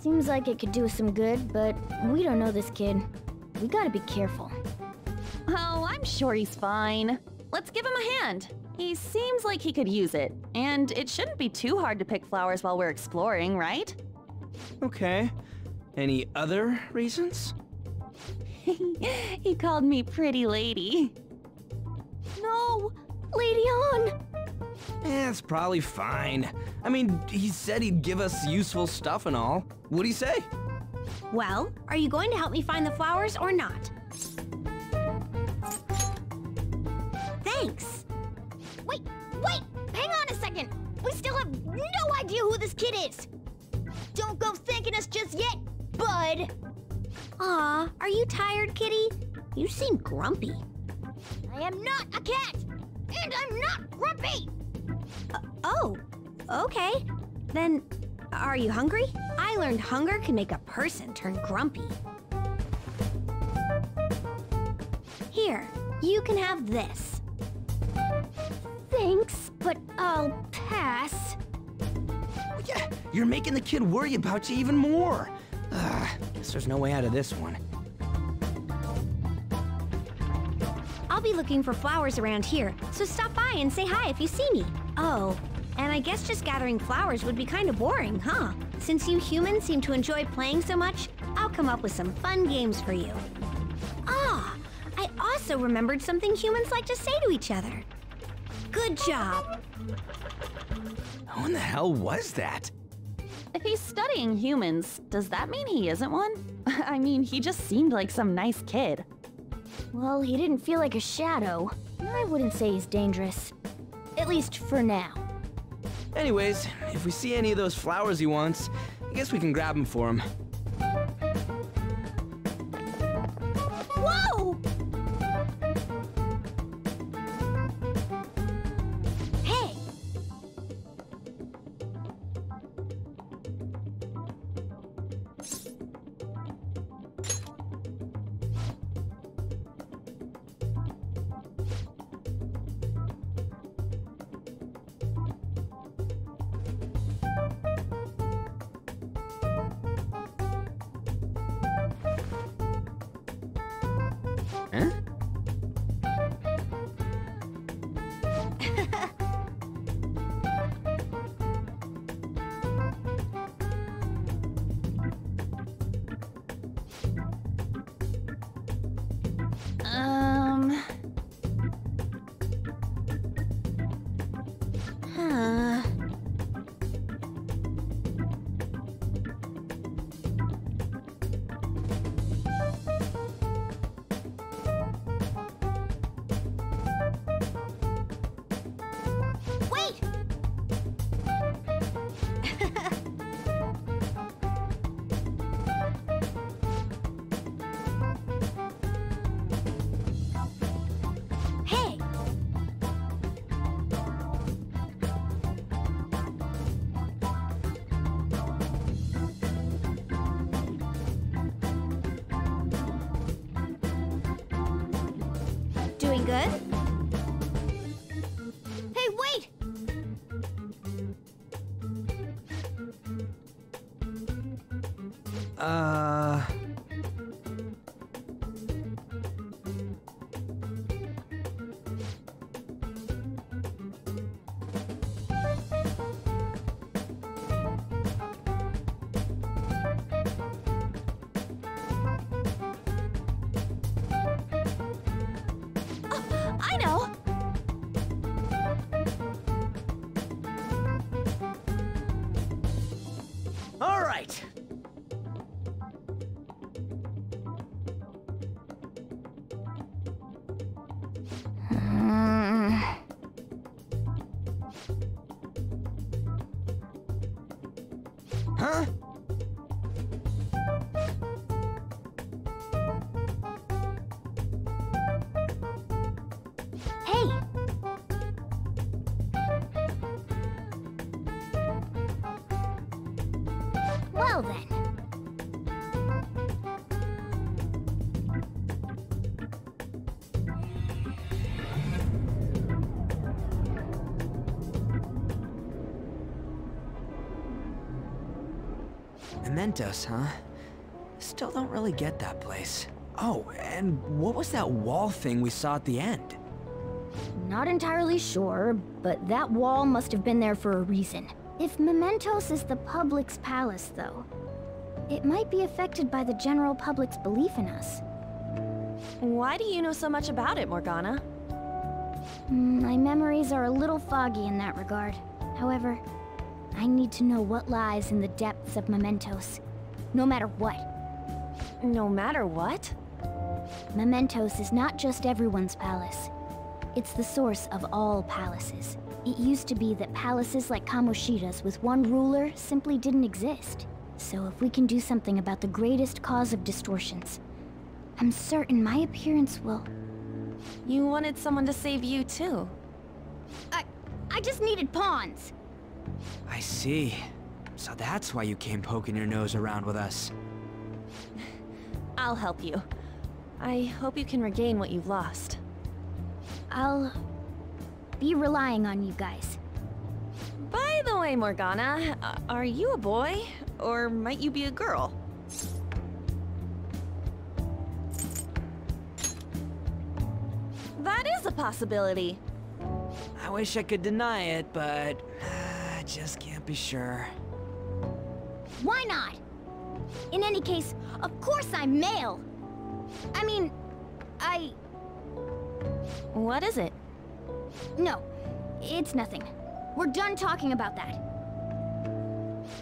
Seems like it could do us some good, but we don't know this kid. We gotta be careful. Oh, I'm sure he's fine. Let's give him a hand. He seems like he could use it, and it shouldn't be too hard to pick flowers while we're exploring, right? Okay. Any other reasons? he called me pretty lady. No! Lady Ann! Eh, it's probably fine. I mean, he said he'd give us useful stuff and all. What'd he say? Well, are you going to help me find the flowers or not? Thanks. Wait, wait! Hang on a second! We still have no idea who this kid is! Don't go thanking us just yet, bud! Aw, are you tired, kitty? You seem grumpy. I am not a cat! And I'm not grumpy! Uh, oh, okay. Then, are you hungry? I learned hunger can make a person turn grumpy. Here, you can have this. Thanks, but I'll pass. Well, yeah, you're making the kid worry about you even more. Ugh, guess there's no way out of this one. I'll be looking for flowers around here, so stop by and say hi if you see me. Oh, and I guess just gathering flowers would be kind of boring, huh? Since you humans seem to enjoy playing so much, I'll come up with some fun games for you. Ah, I also remembered something humans like to say to each other. Good job. Who in the hell was that? If he's studying humans, does that mean he isn't one? I mean, he just seemed like some nice kid. Well, he didn't feel like a shadow. I wouldn't say he's dangerous. At least for now. Anyways, if we see any of those flowers he wants, I guess we can grab them for him. Good? Mementos, huh? Still don't really get that place. Oh, and what was that wall thing we saw at the end? Not entirely sure, but that wall must have been there for a reason. If Mementos is the public's palace, though, it might be affected by the general public's belief in us. Why do you know so much about it, Morgana? Mm, My memories are a little foggy in that regard. However, I need to know what lies in the depths of Mementos, no matter what. No matter what? Mementos is not just everyone's palace. It's the source of all palaces. It used to be that palaces like Kamoshida's with one ruler simply didn't exist. So if we can do something about the greatest cause of distortions, I'm certain my appearance will... You wanted someone to save you, too. I... I just needed pawns! I see. So that's why you came poking your nose around with us. I'll help you. I hope you can regain what you've lost. I'll... be relying on you guys. By the way, Morgana, are you a boy? Or might you be a girl? That is a possibility. I wish I could deny it, but just can't be sure. Why not? In any case, of course I'm male! I mean, I... What is it? No, it's nothing. We're done talking about that.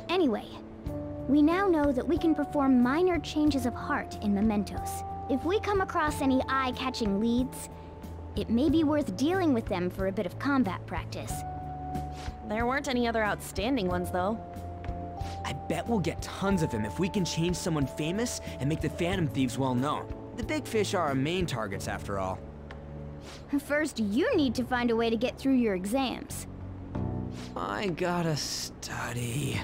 Anyway, we now know that we can perform minor changes of heart in mementos. If we come across any eye-catching leads, it may be worth dealing with them for a bit of combat practice. There weren't any other outstanding ones, though. I bet we'll get tons of them if we can change someone famous and make the Phantom Thieves well known. The big fish are our main targets, after all. First, you need to find a way to get through your exams. I gotta study.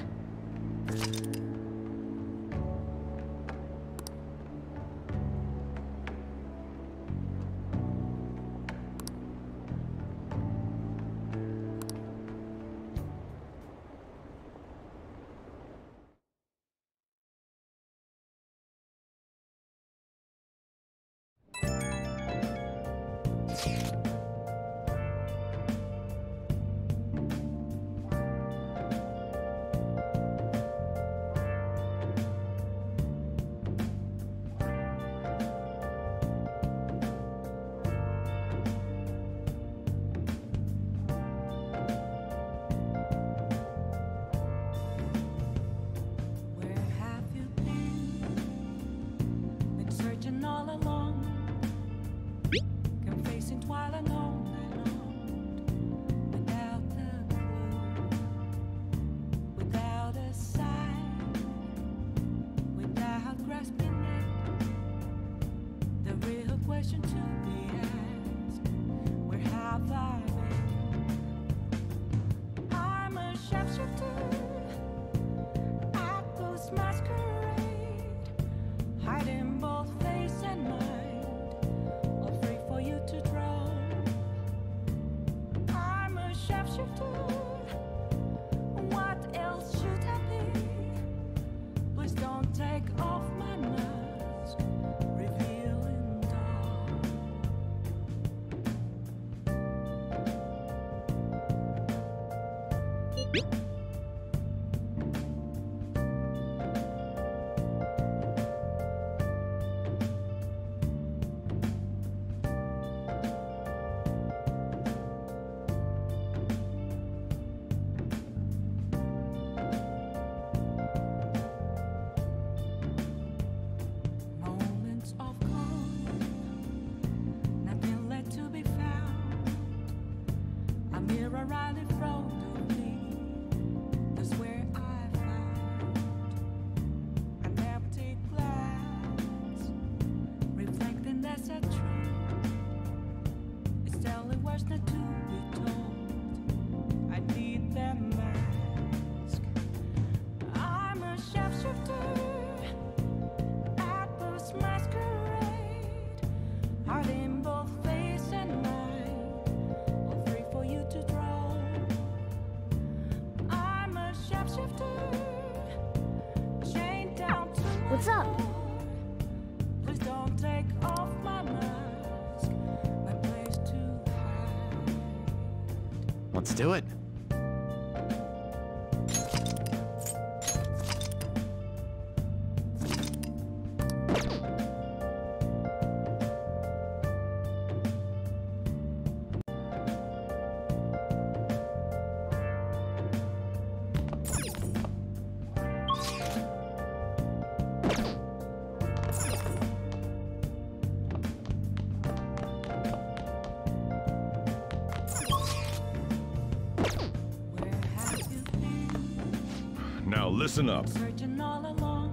Listen up. searching all along.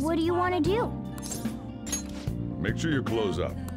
What do you want to do? Make sure you close up.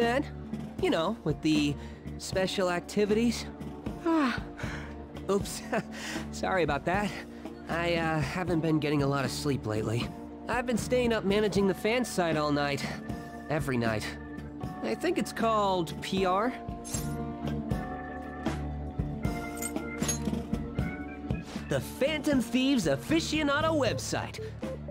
How have things been? You know, with the special activities? Ah. Oops. Sorry about that. I uh, haven't been getting a lot of sleep lately. I've been staying up managing the fan site all night. Every night. I think it's called PR. The Phantom Thieves aficionado website.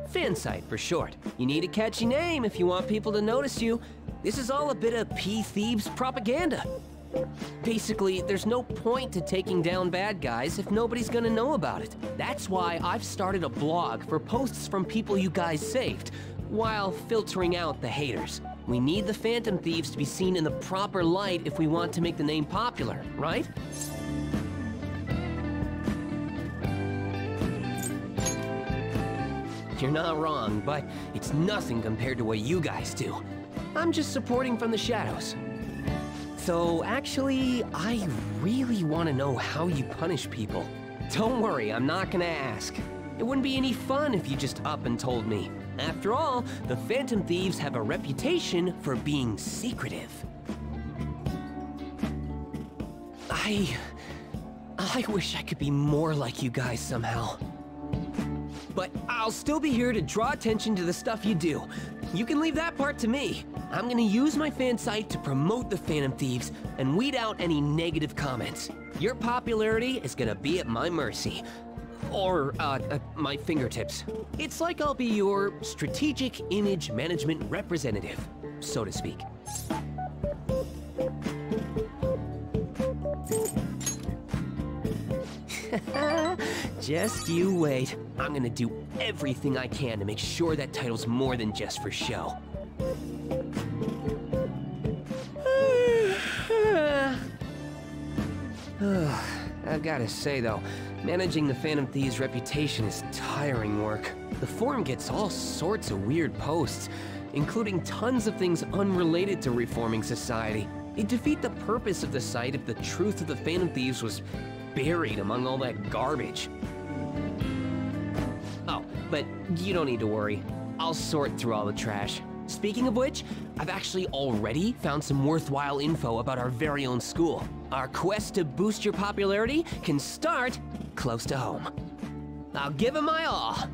Phan-Site for short. You need a catchy name if you want people to notice you. This is all a bit of P Thieves propaganda. Basically, there's no point to taking down bad guys if nobody's gonna know about it. That's why I've started a blog for posts from people you guys saved, while filtering out the haters. We need the Phantom Thieves to be seen in the proper light if we want to make the name popular, right? You're not wrong, but it's nothing compared to what you guys do. I'm just supporting from the shadows. So actually, I really want to know how you punish people. Don't worry, I'm not gonna ask. It wouldn't be any fun if you just up and told me. After all, the Phantom Thieves have a reputation for being secretive. I... I wish I could be more like you guys somehow. But I'll still be here to draw attention to the stuff you do. You can leave that part to me. I'm gonna use my fan site to promote the Phantom Thieves and weed out any negative comments. Your popularity is gonna be at my mercy. Or, uh, at my fingertips. It's like I'll be your strategic image management representative, so to speak. just you wait. I'm gonna do everything I can to make sure that title's more than just for show. I've gotta say though, managing the Phantom Thieves' reputation is tiring work. The forum gets all sorts of weird posts, including tons of things unrelated to reforming society. It'd defeat the purpose of the site if the truth of the Phantom Thieves was buried among all that garbage. Oh, but you don't need to worry. I'll sort through all the trash. Speaking of which, I've actually already found some worthwhile info about our very own school. Our quest to boost your popularity can start close to home. I'll give it my all. All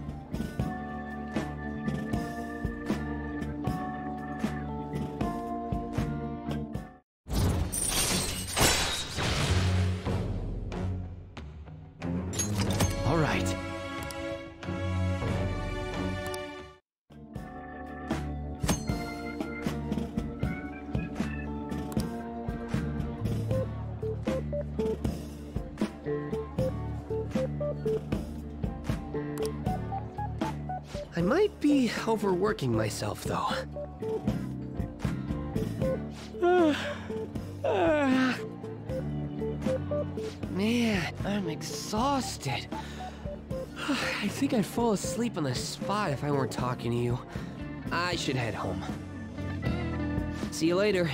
overworking myself, though. Man, I'm exhausted. I think I'd fall asleep on the spot if I weren't talking to you. I should head home. See you later.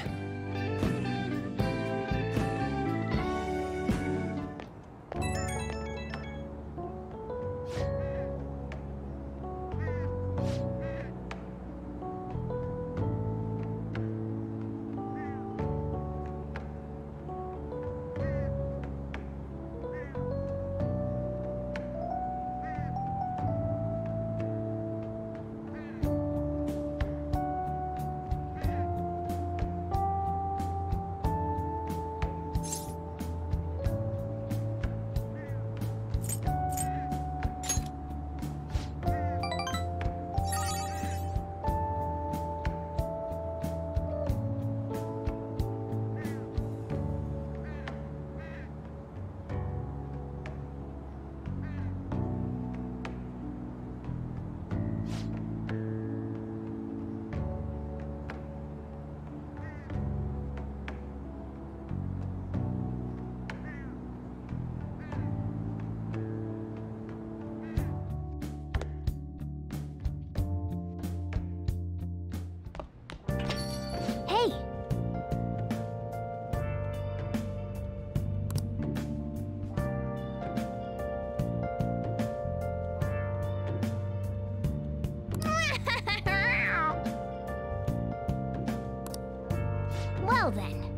Well then.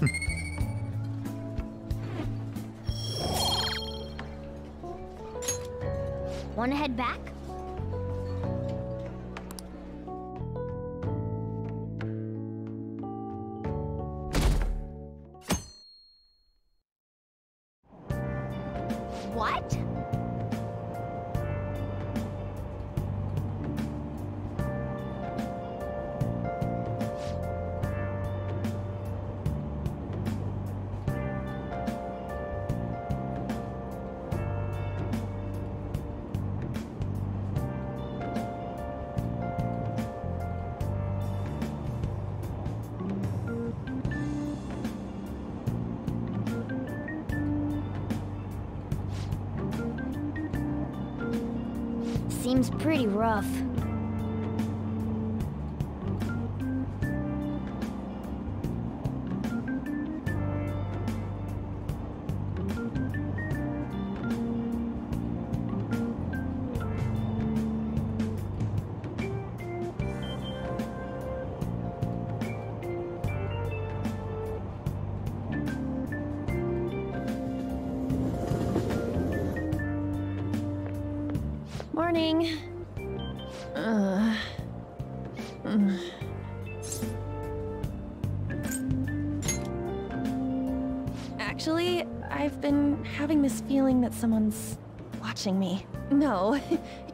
Want to head back?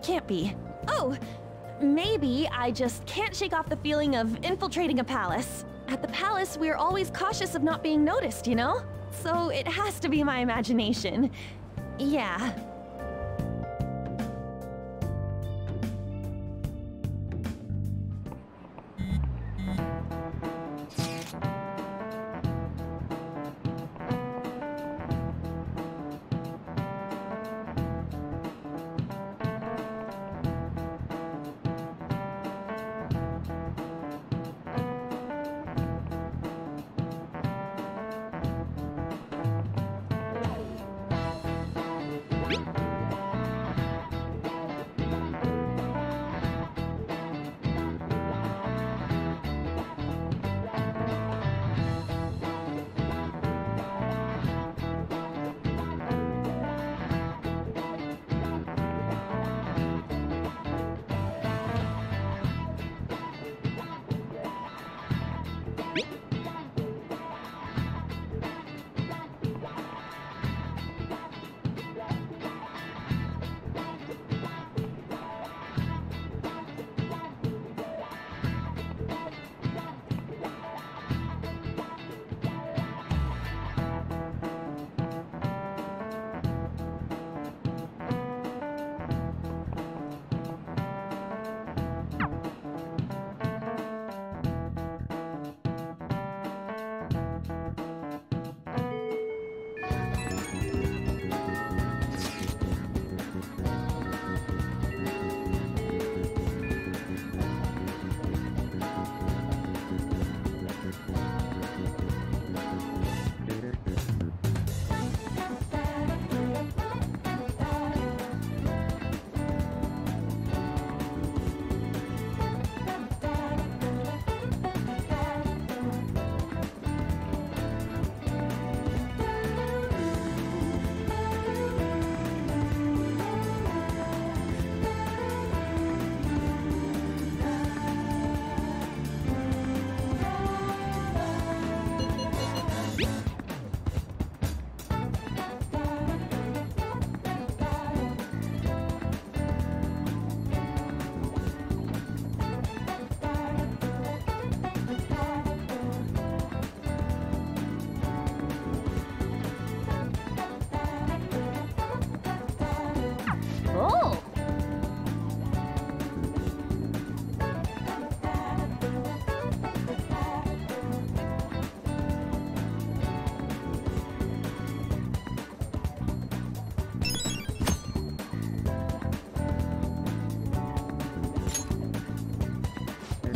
Can't be. Oh, maybe I just can't shake off the feeling of infiltrating a palace. At the palace, we're always cautious of not being noticed, you know? So it has to be my imagination. Yeah.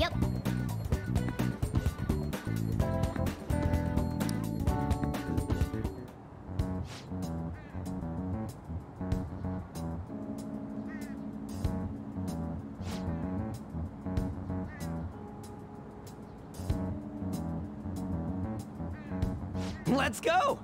Yep. Let's go!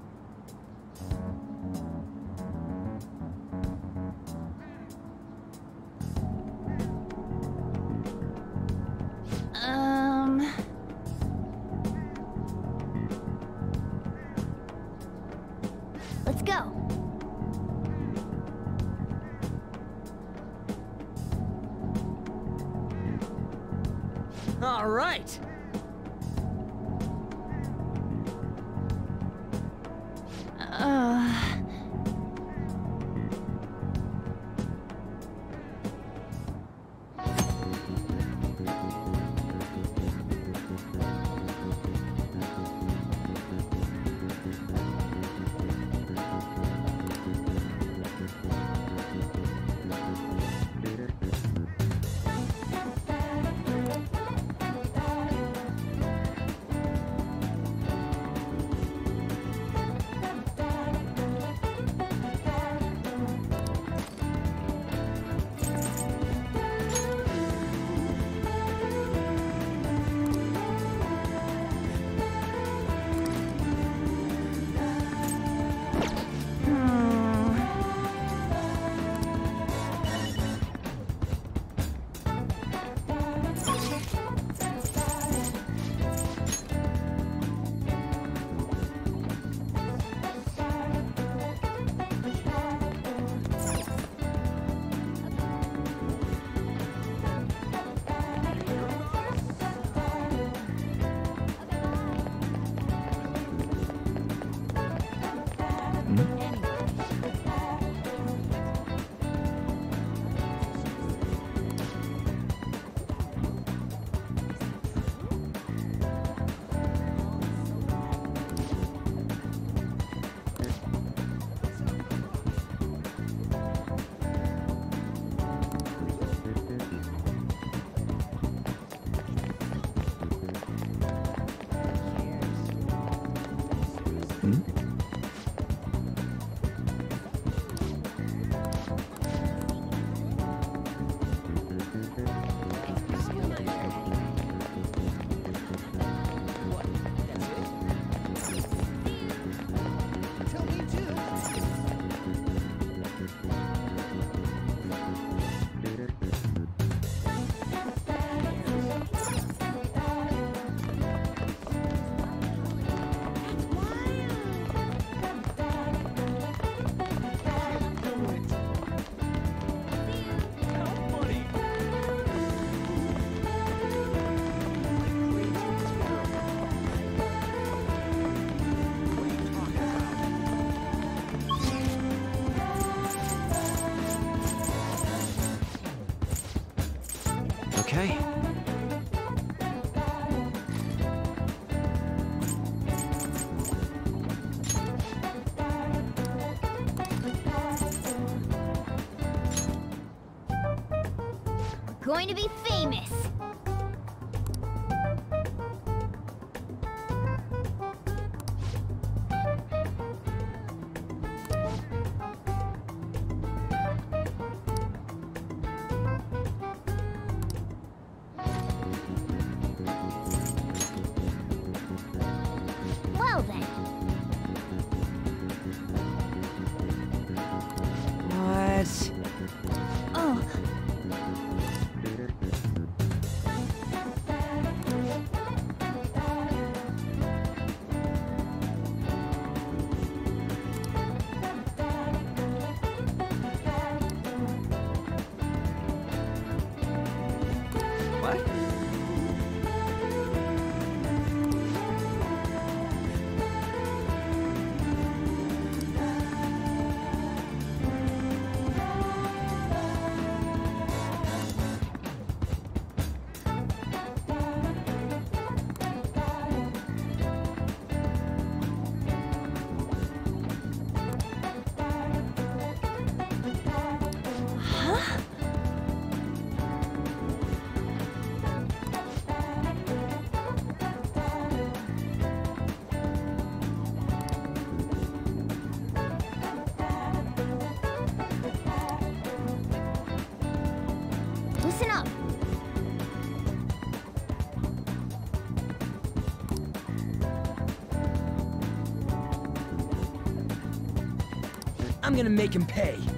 I'm gonna make him pay.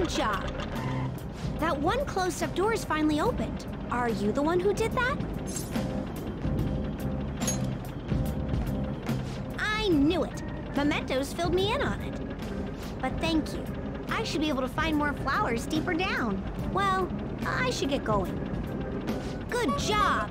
Good job. That one closed-up door is finally opened. Are you the one who did that? I knew it. Mementos filled me in on it. But thank you. I should be able to find more flowers deeper down. Well, I should get going. Good job!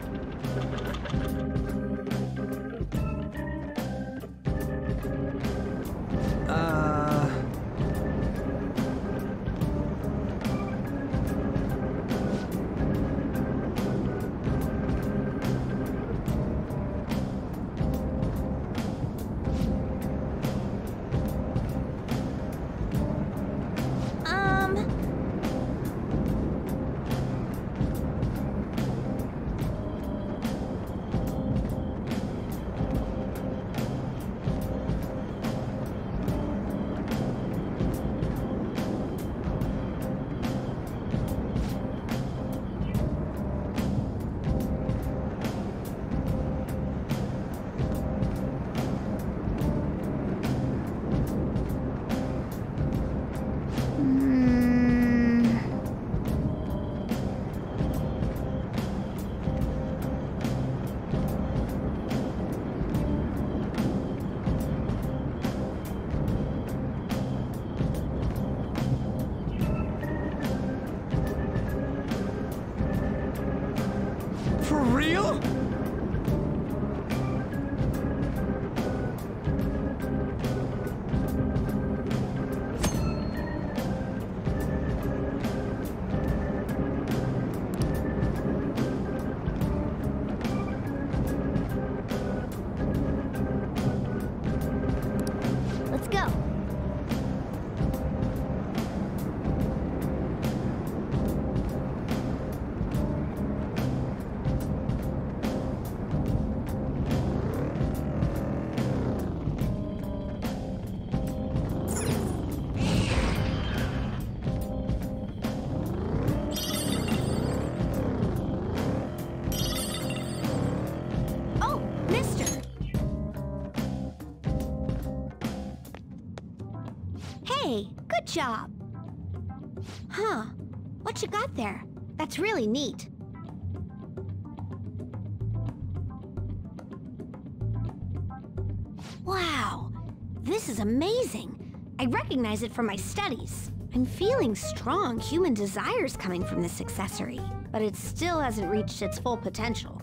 Recognize it from my studies. I'm feeling strong human desires coming from this accessory, but it still hasn't reached its full potential.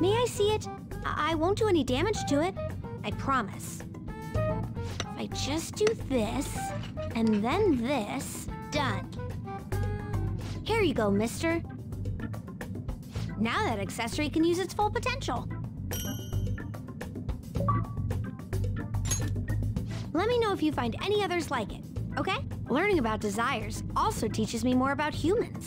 May I see it? I, I won't do any damage to it. I promise. If I just do this, and then this, done. Here you go, mister. Now that accessory can use its full potential. If you find any others like it, okay? Learning about desires also teaches me more about humans.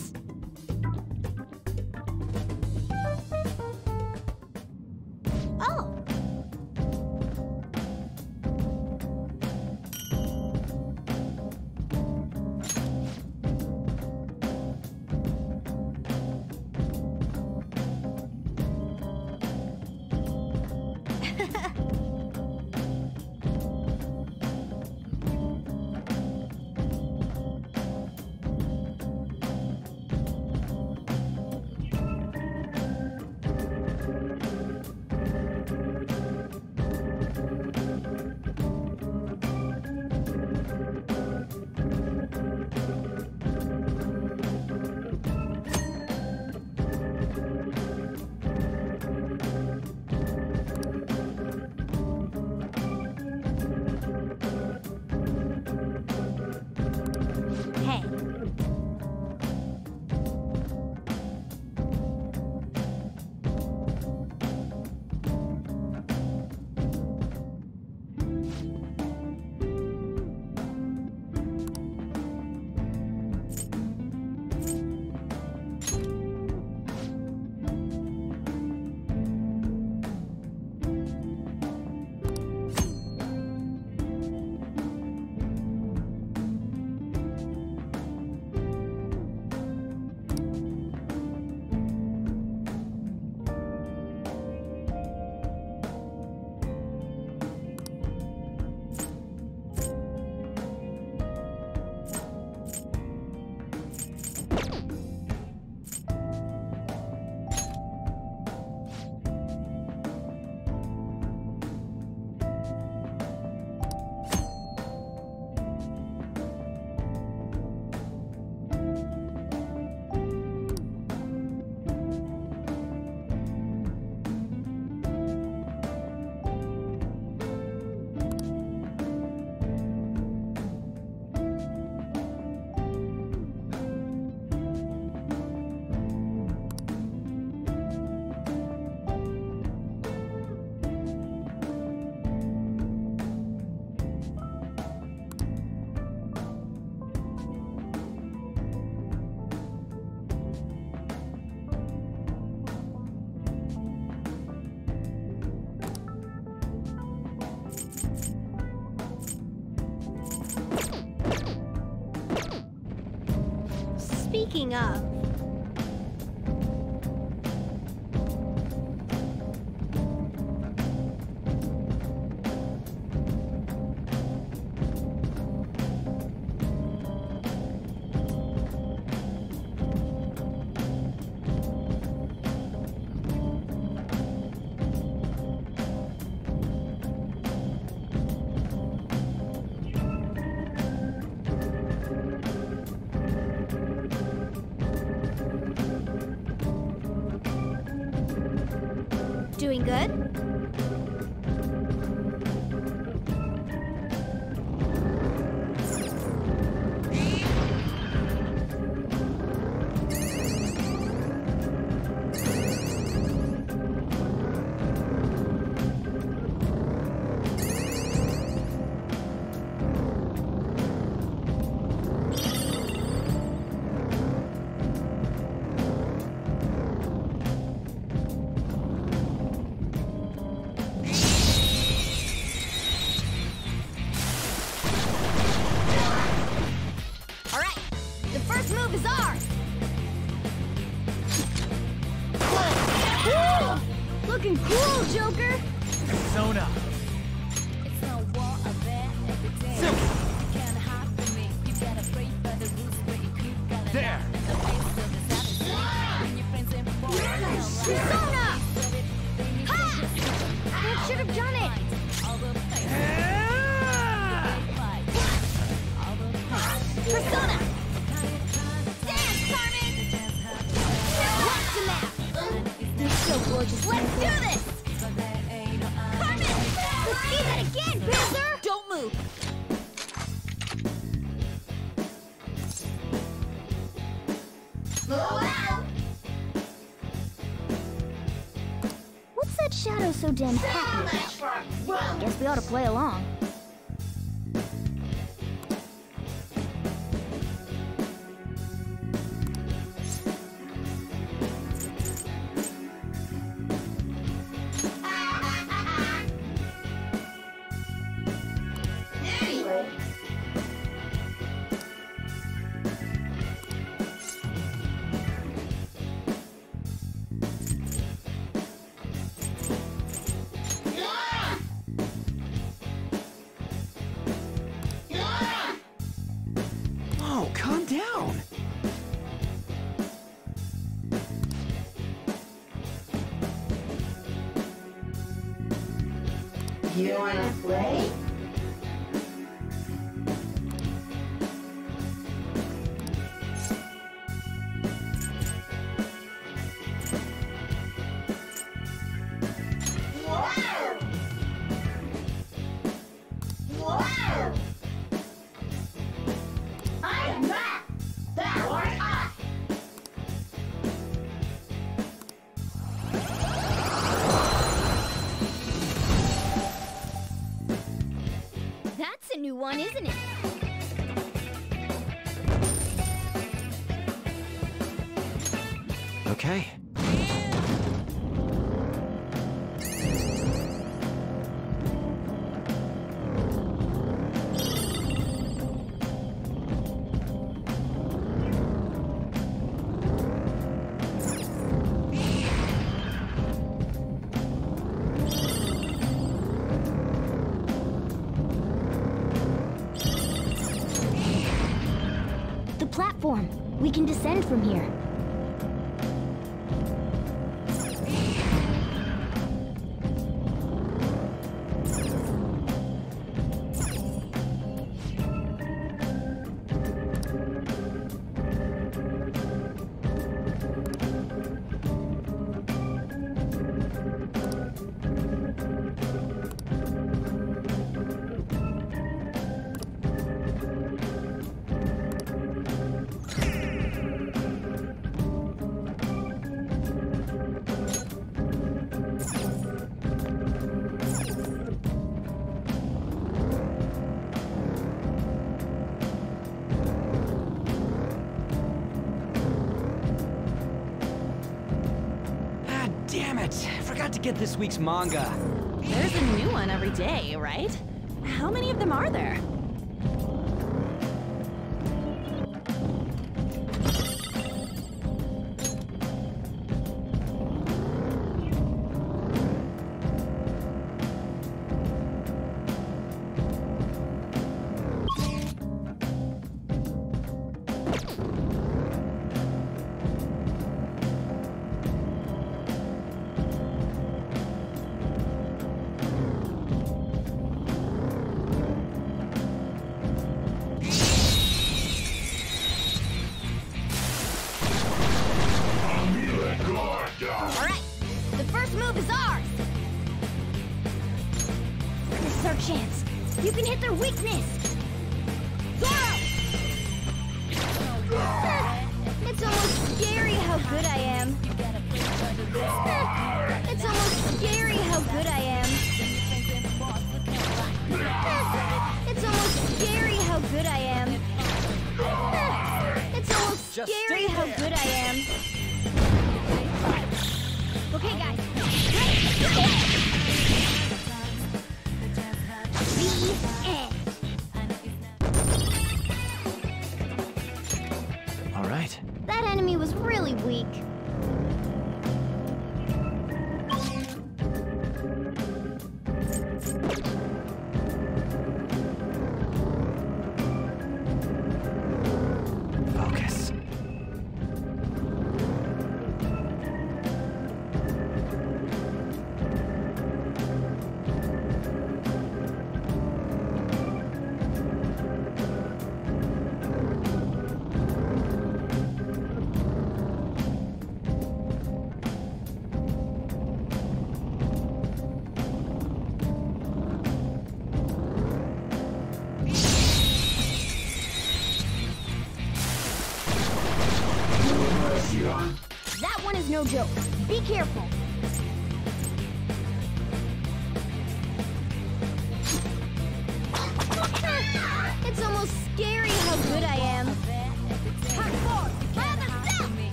happy. Guess we ought to play along. one, isn't it? Okay. We can descend from here. week's manga. There's a new one every day, right? How many of them are there?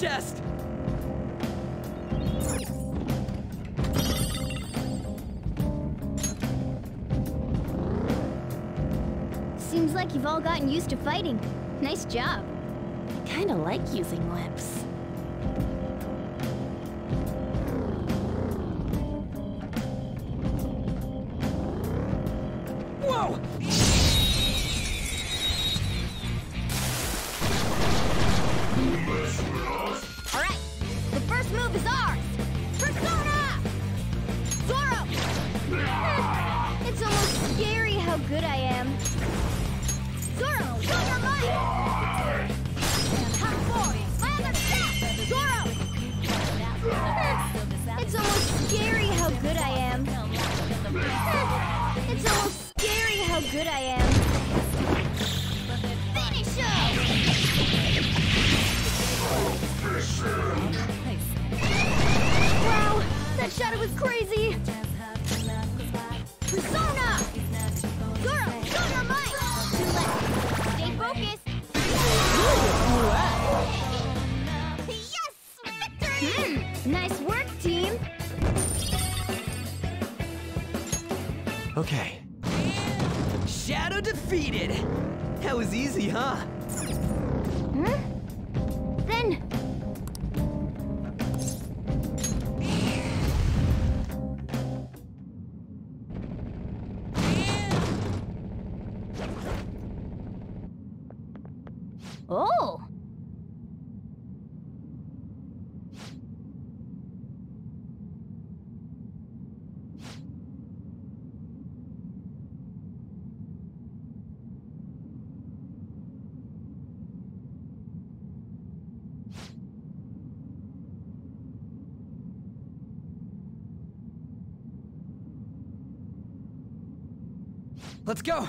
chest! Seems like you've all gotten used to fighting. Nice job. I kinda like using easy, huh? Let's go!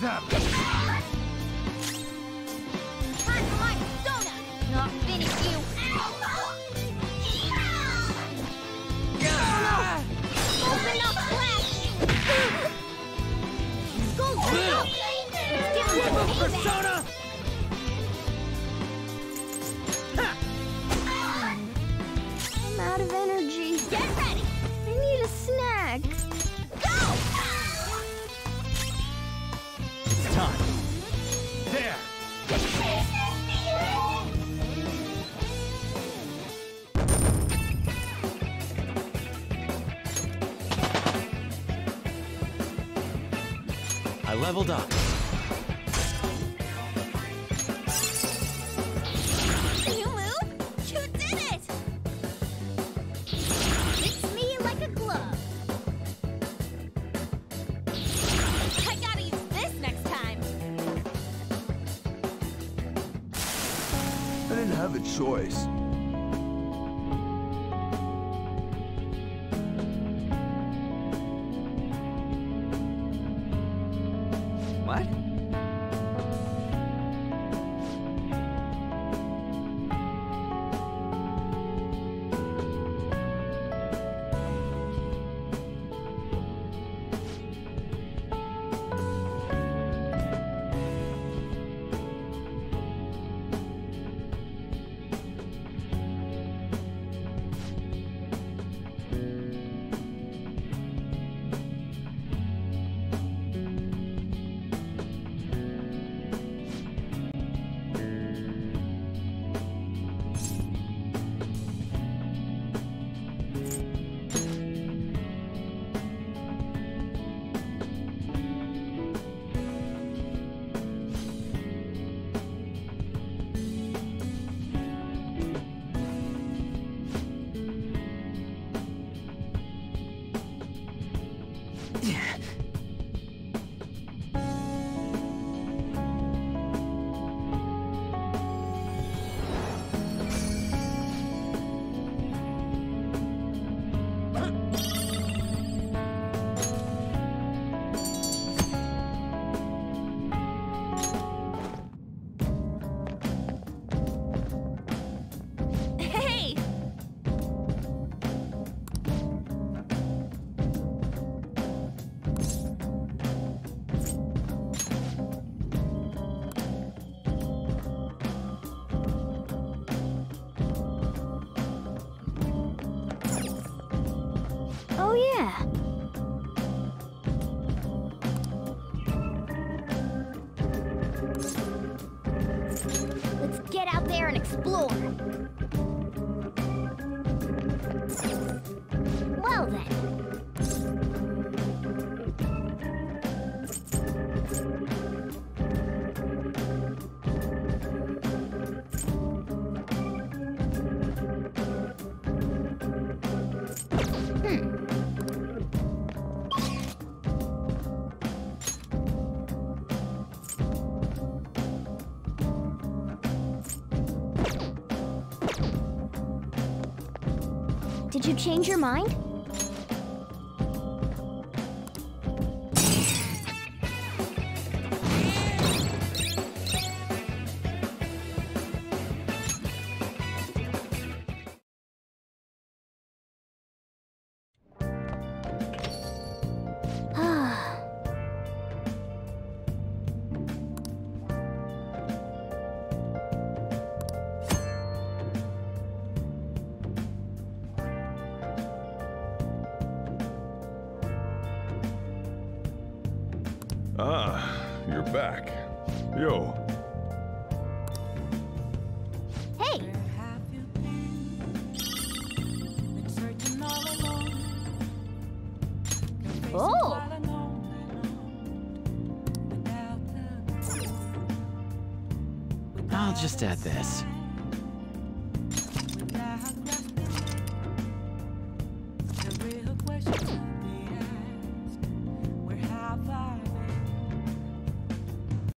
Them. Leveled up. Change your mind?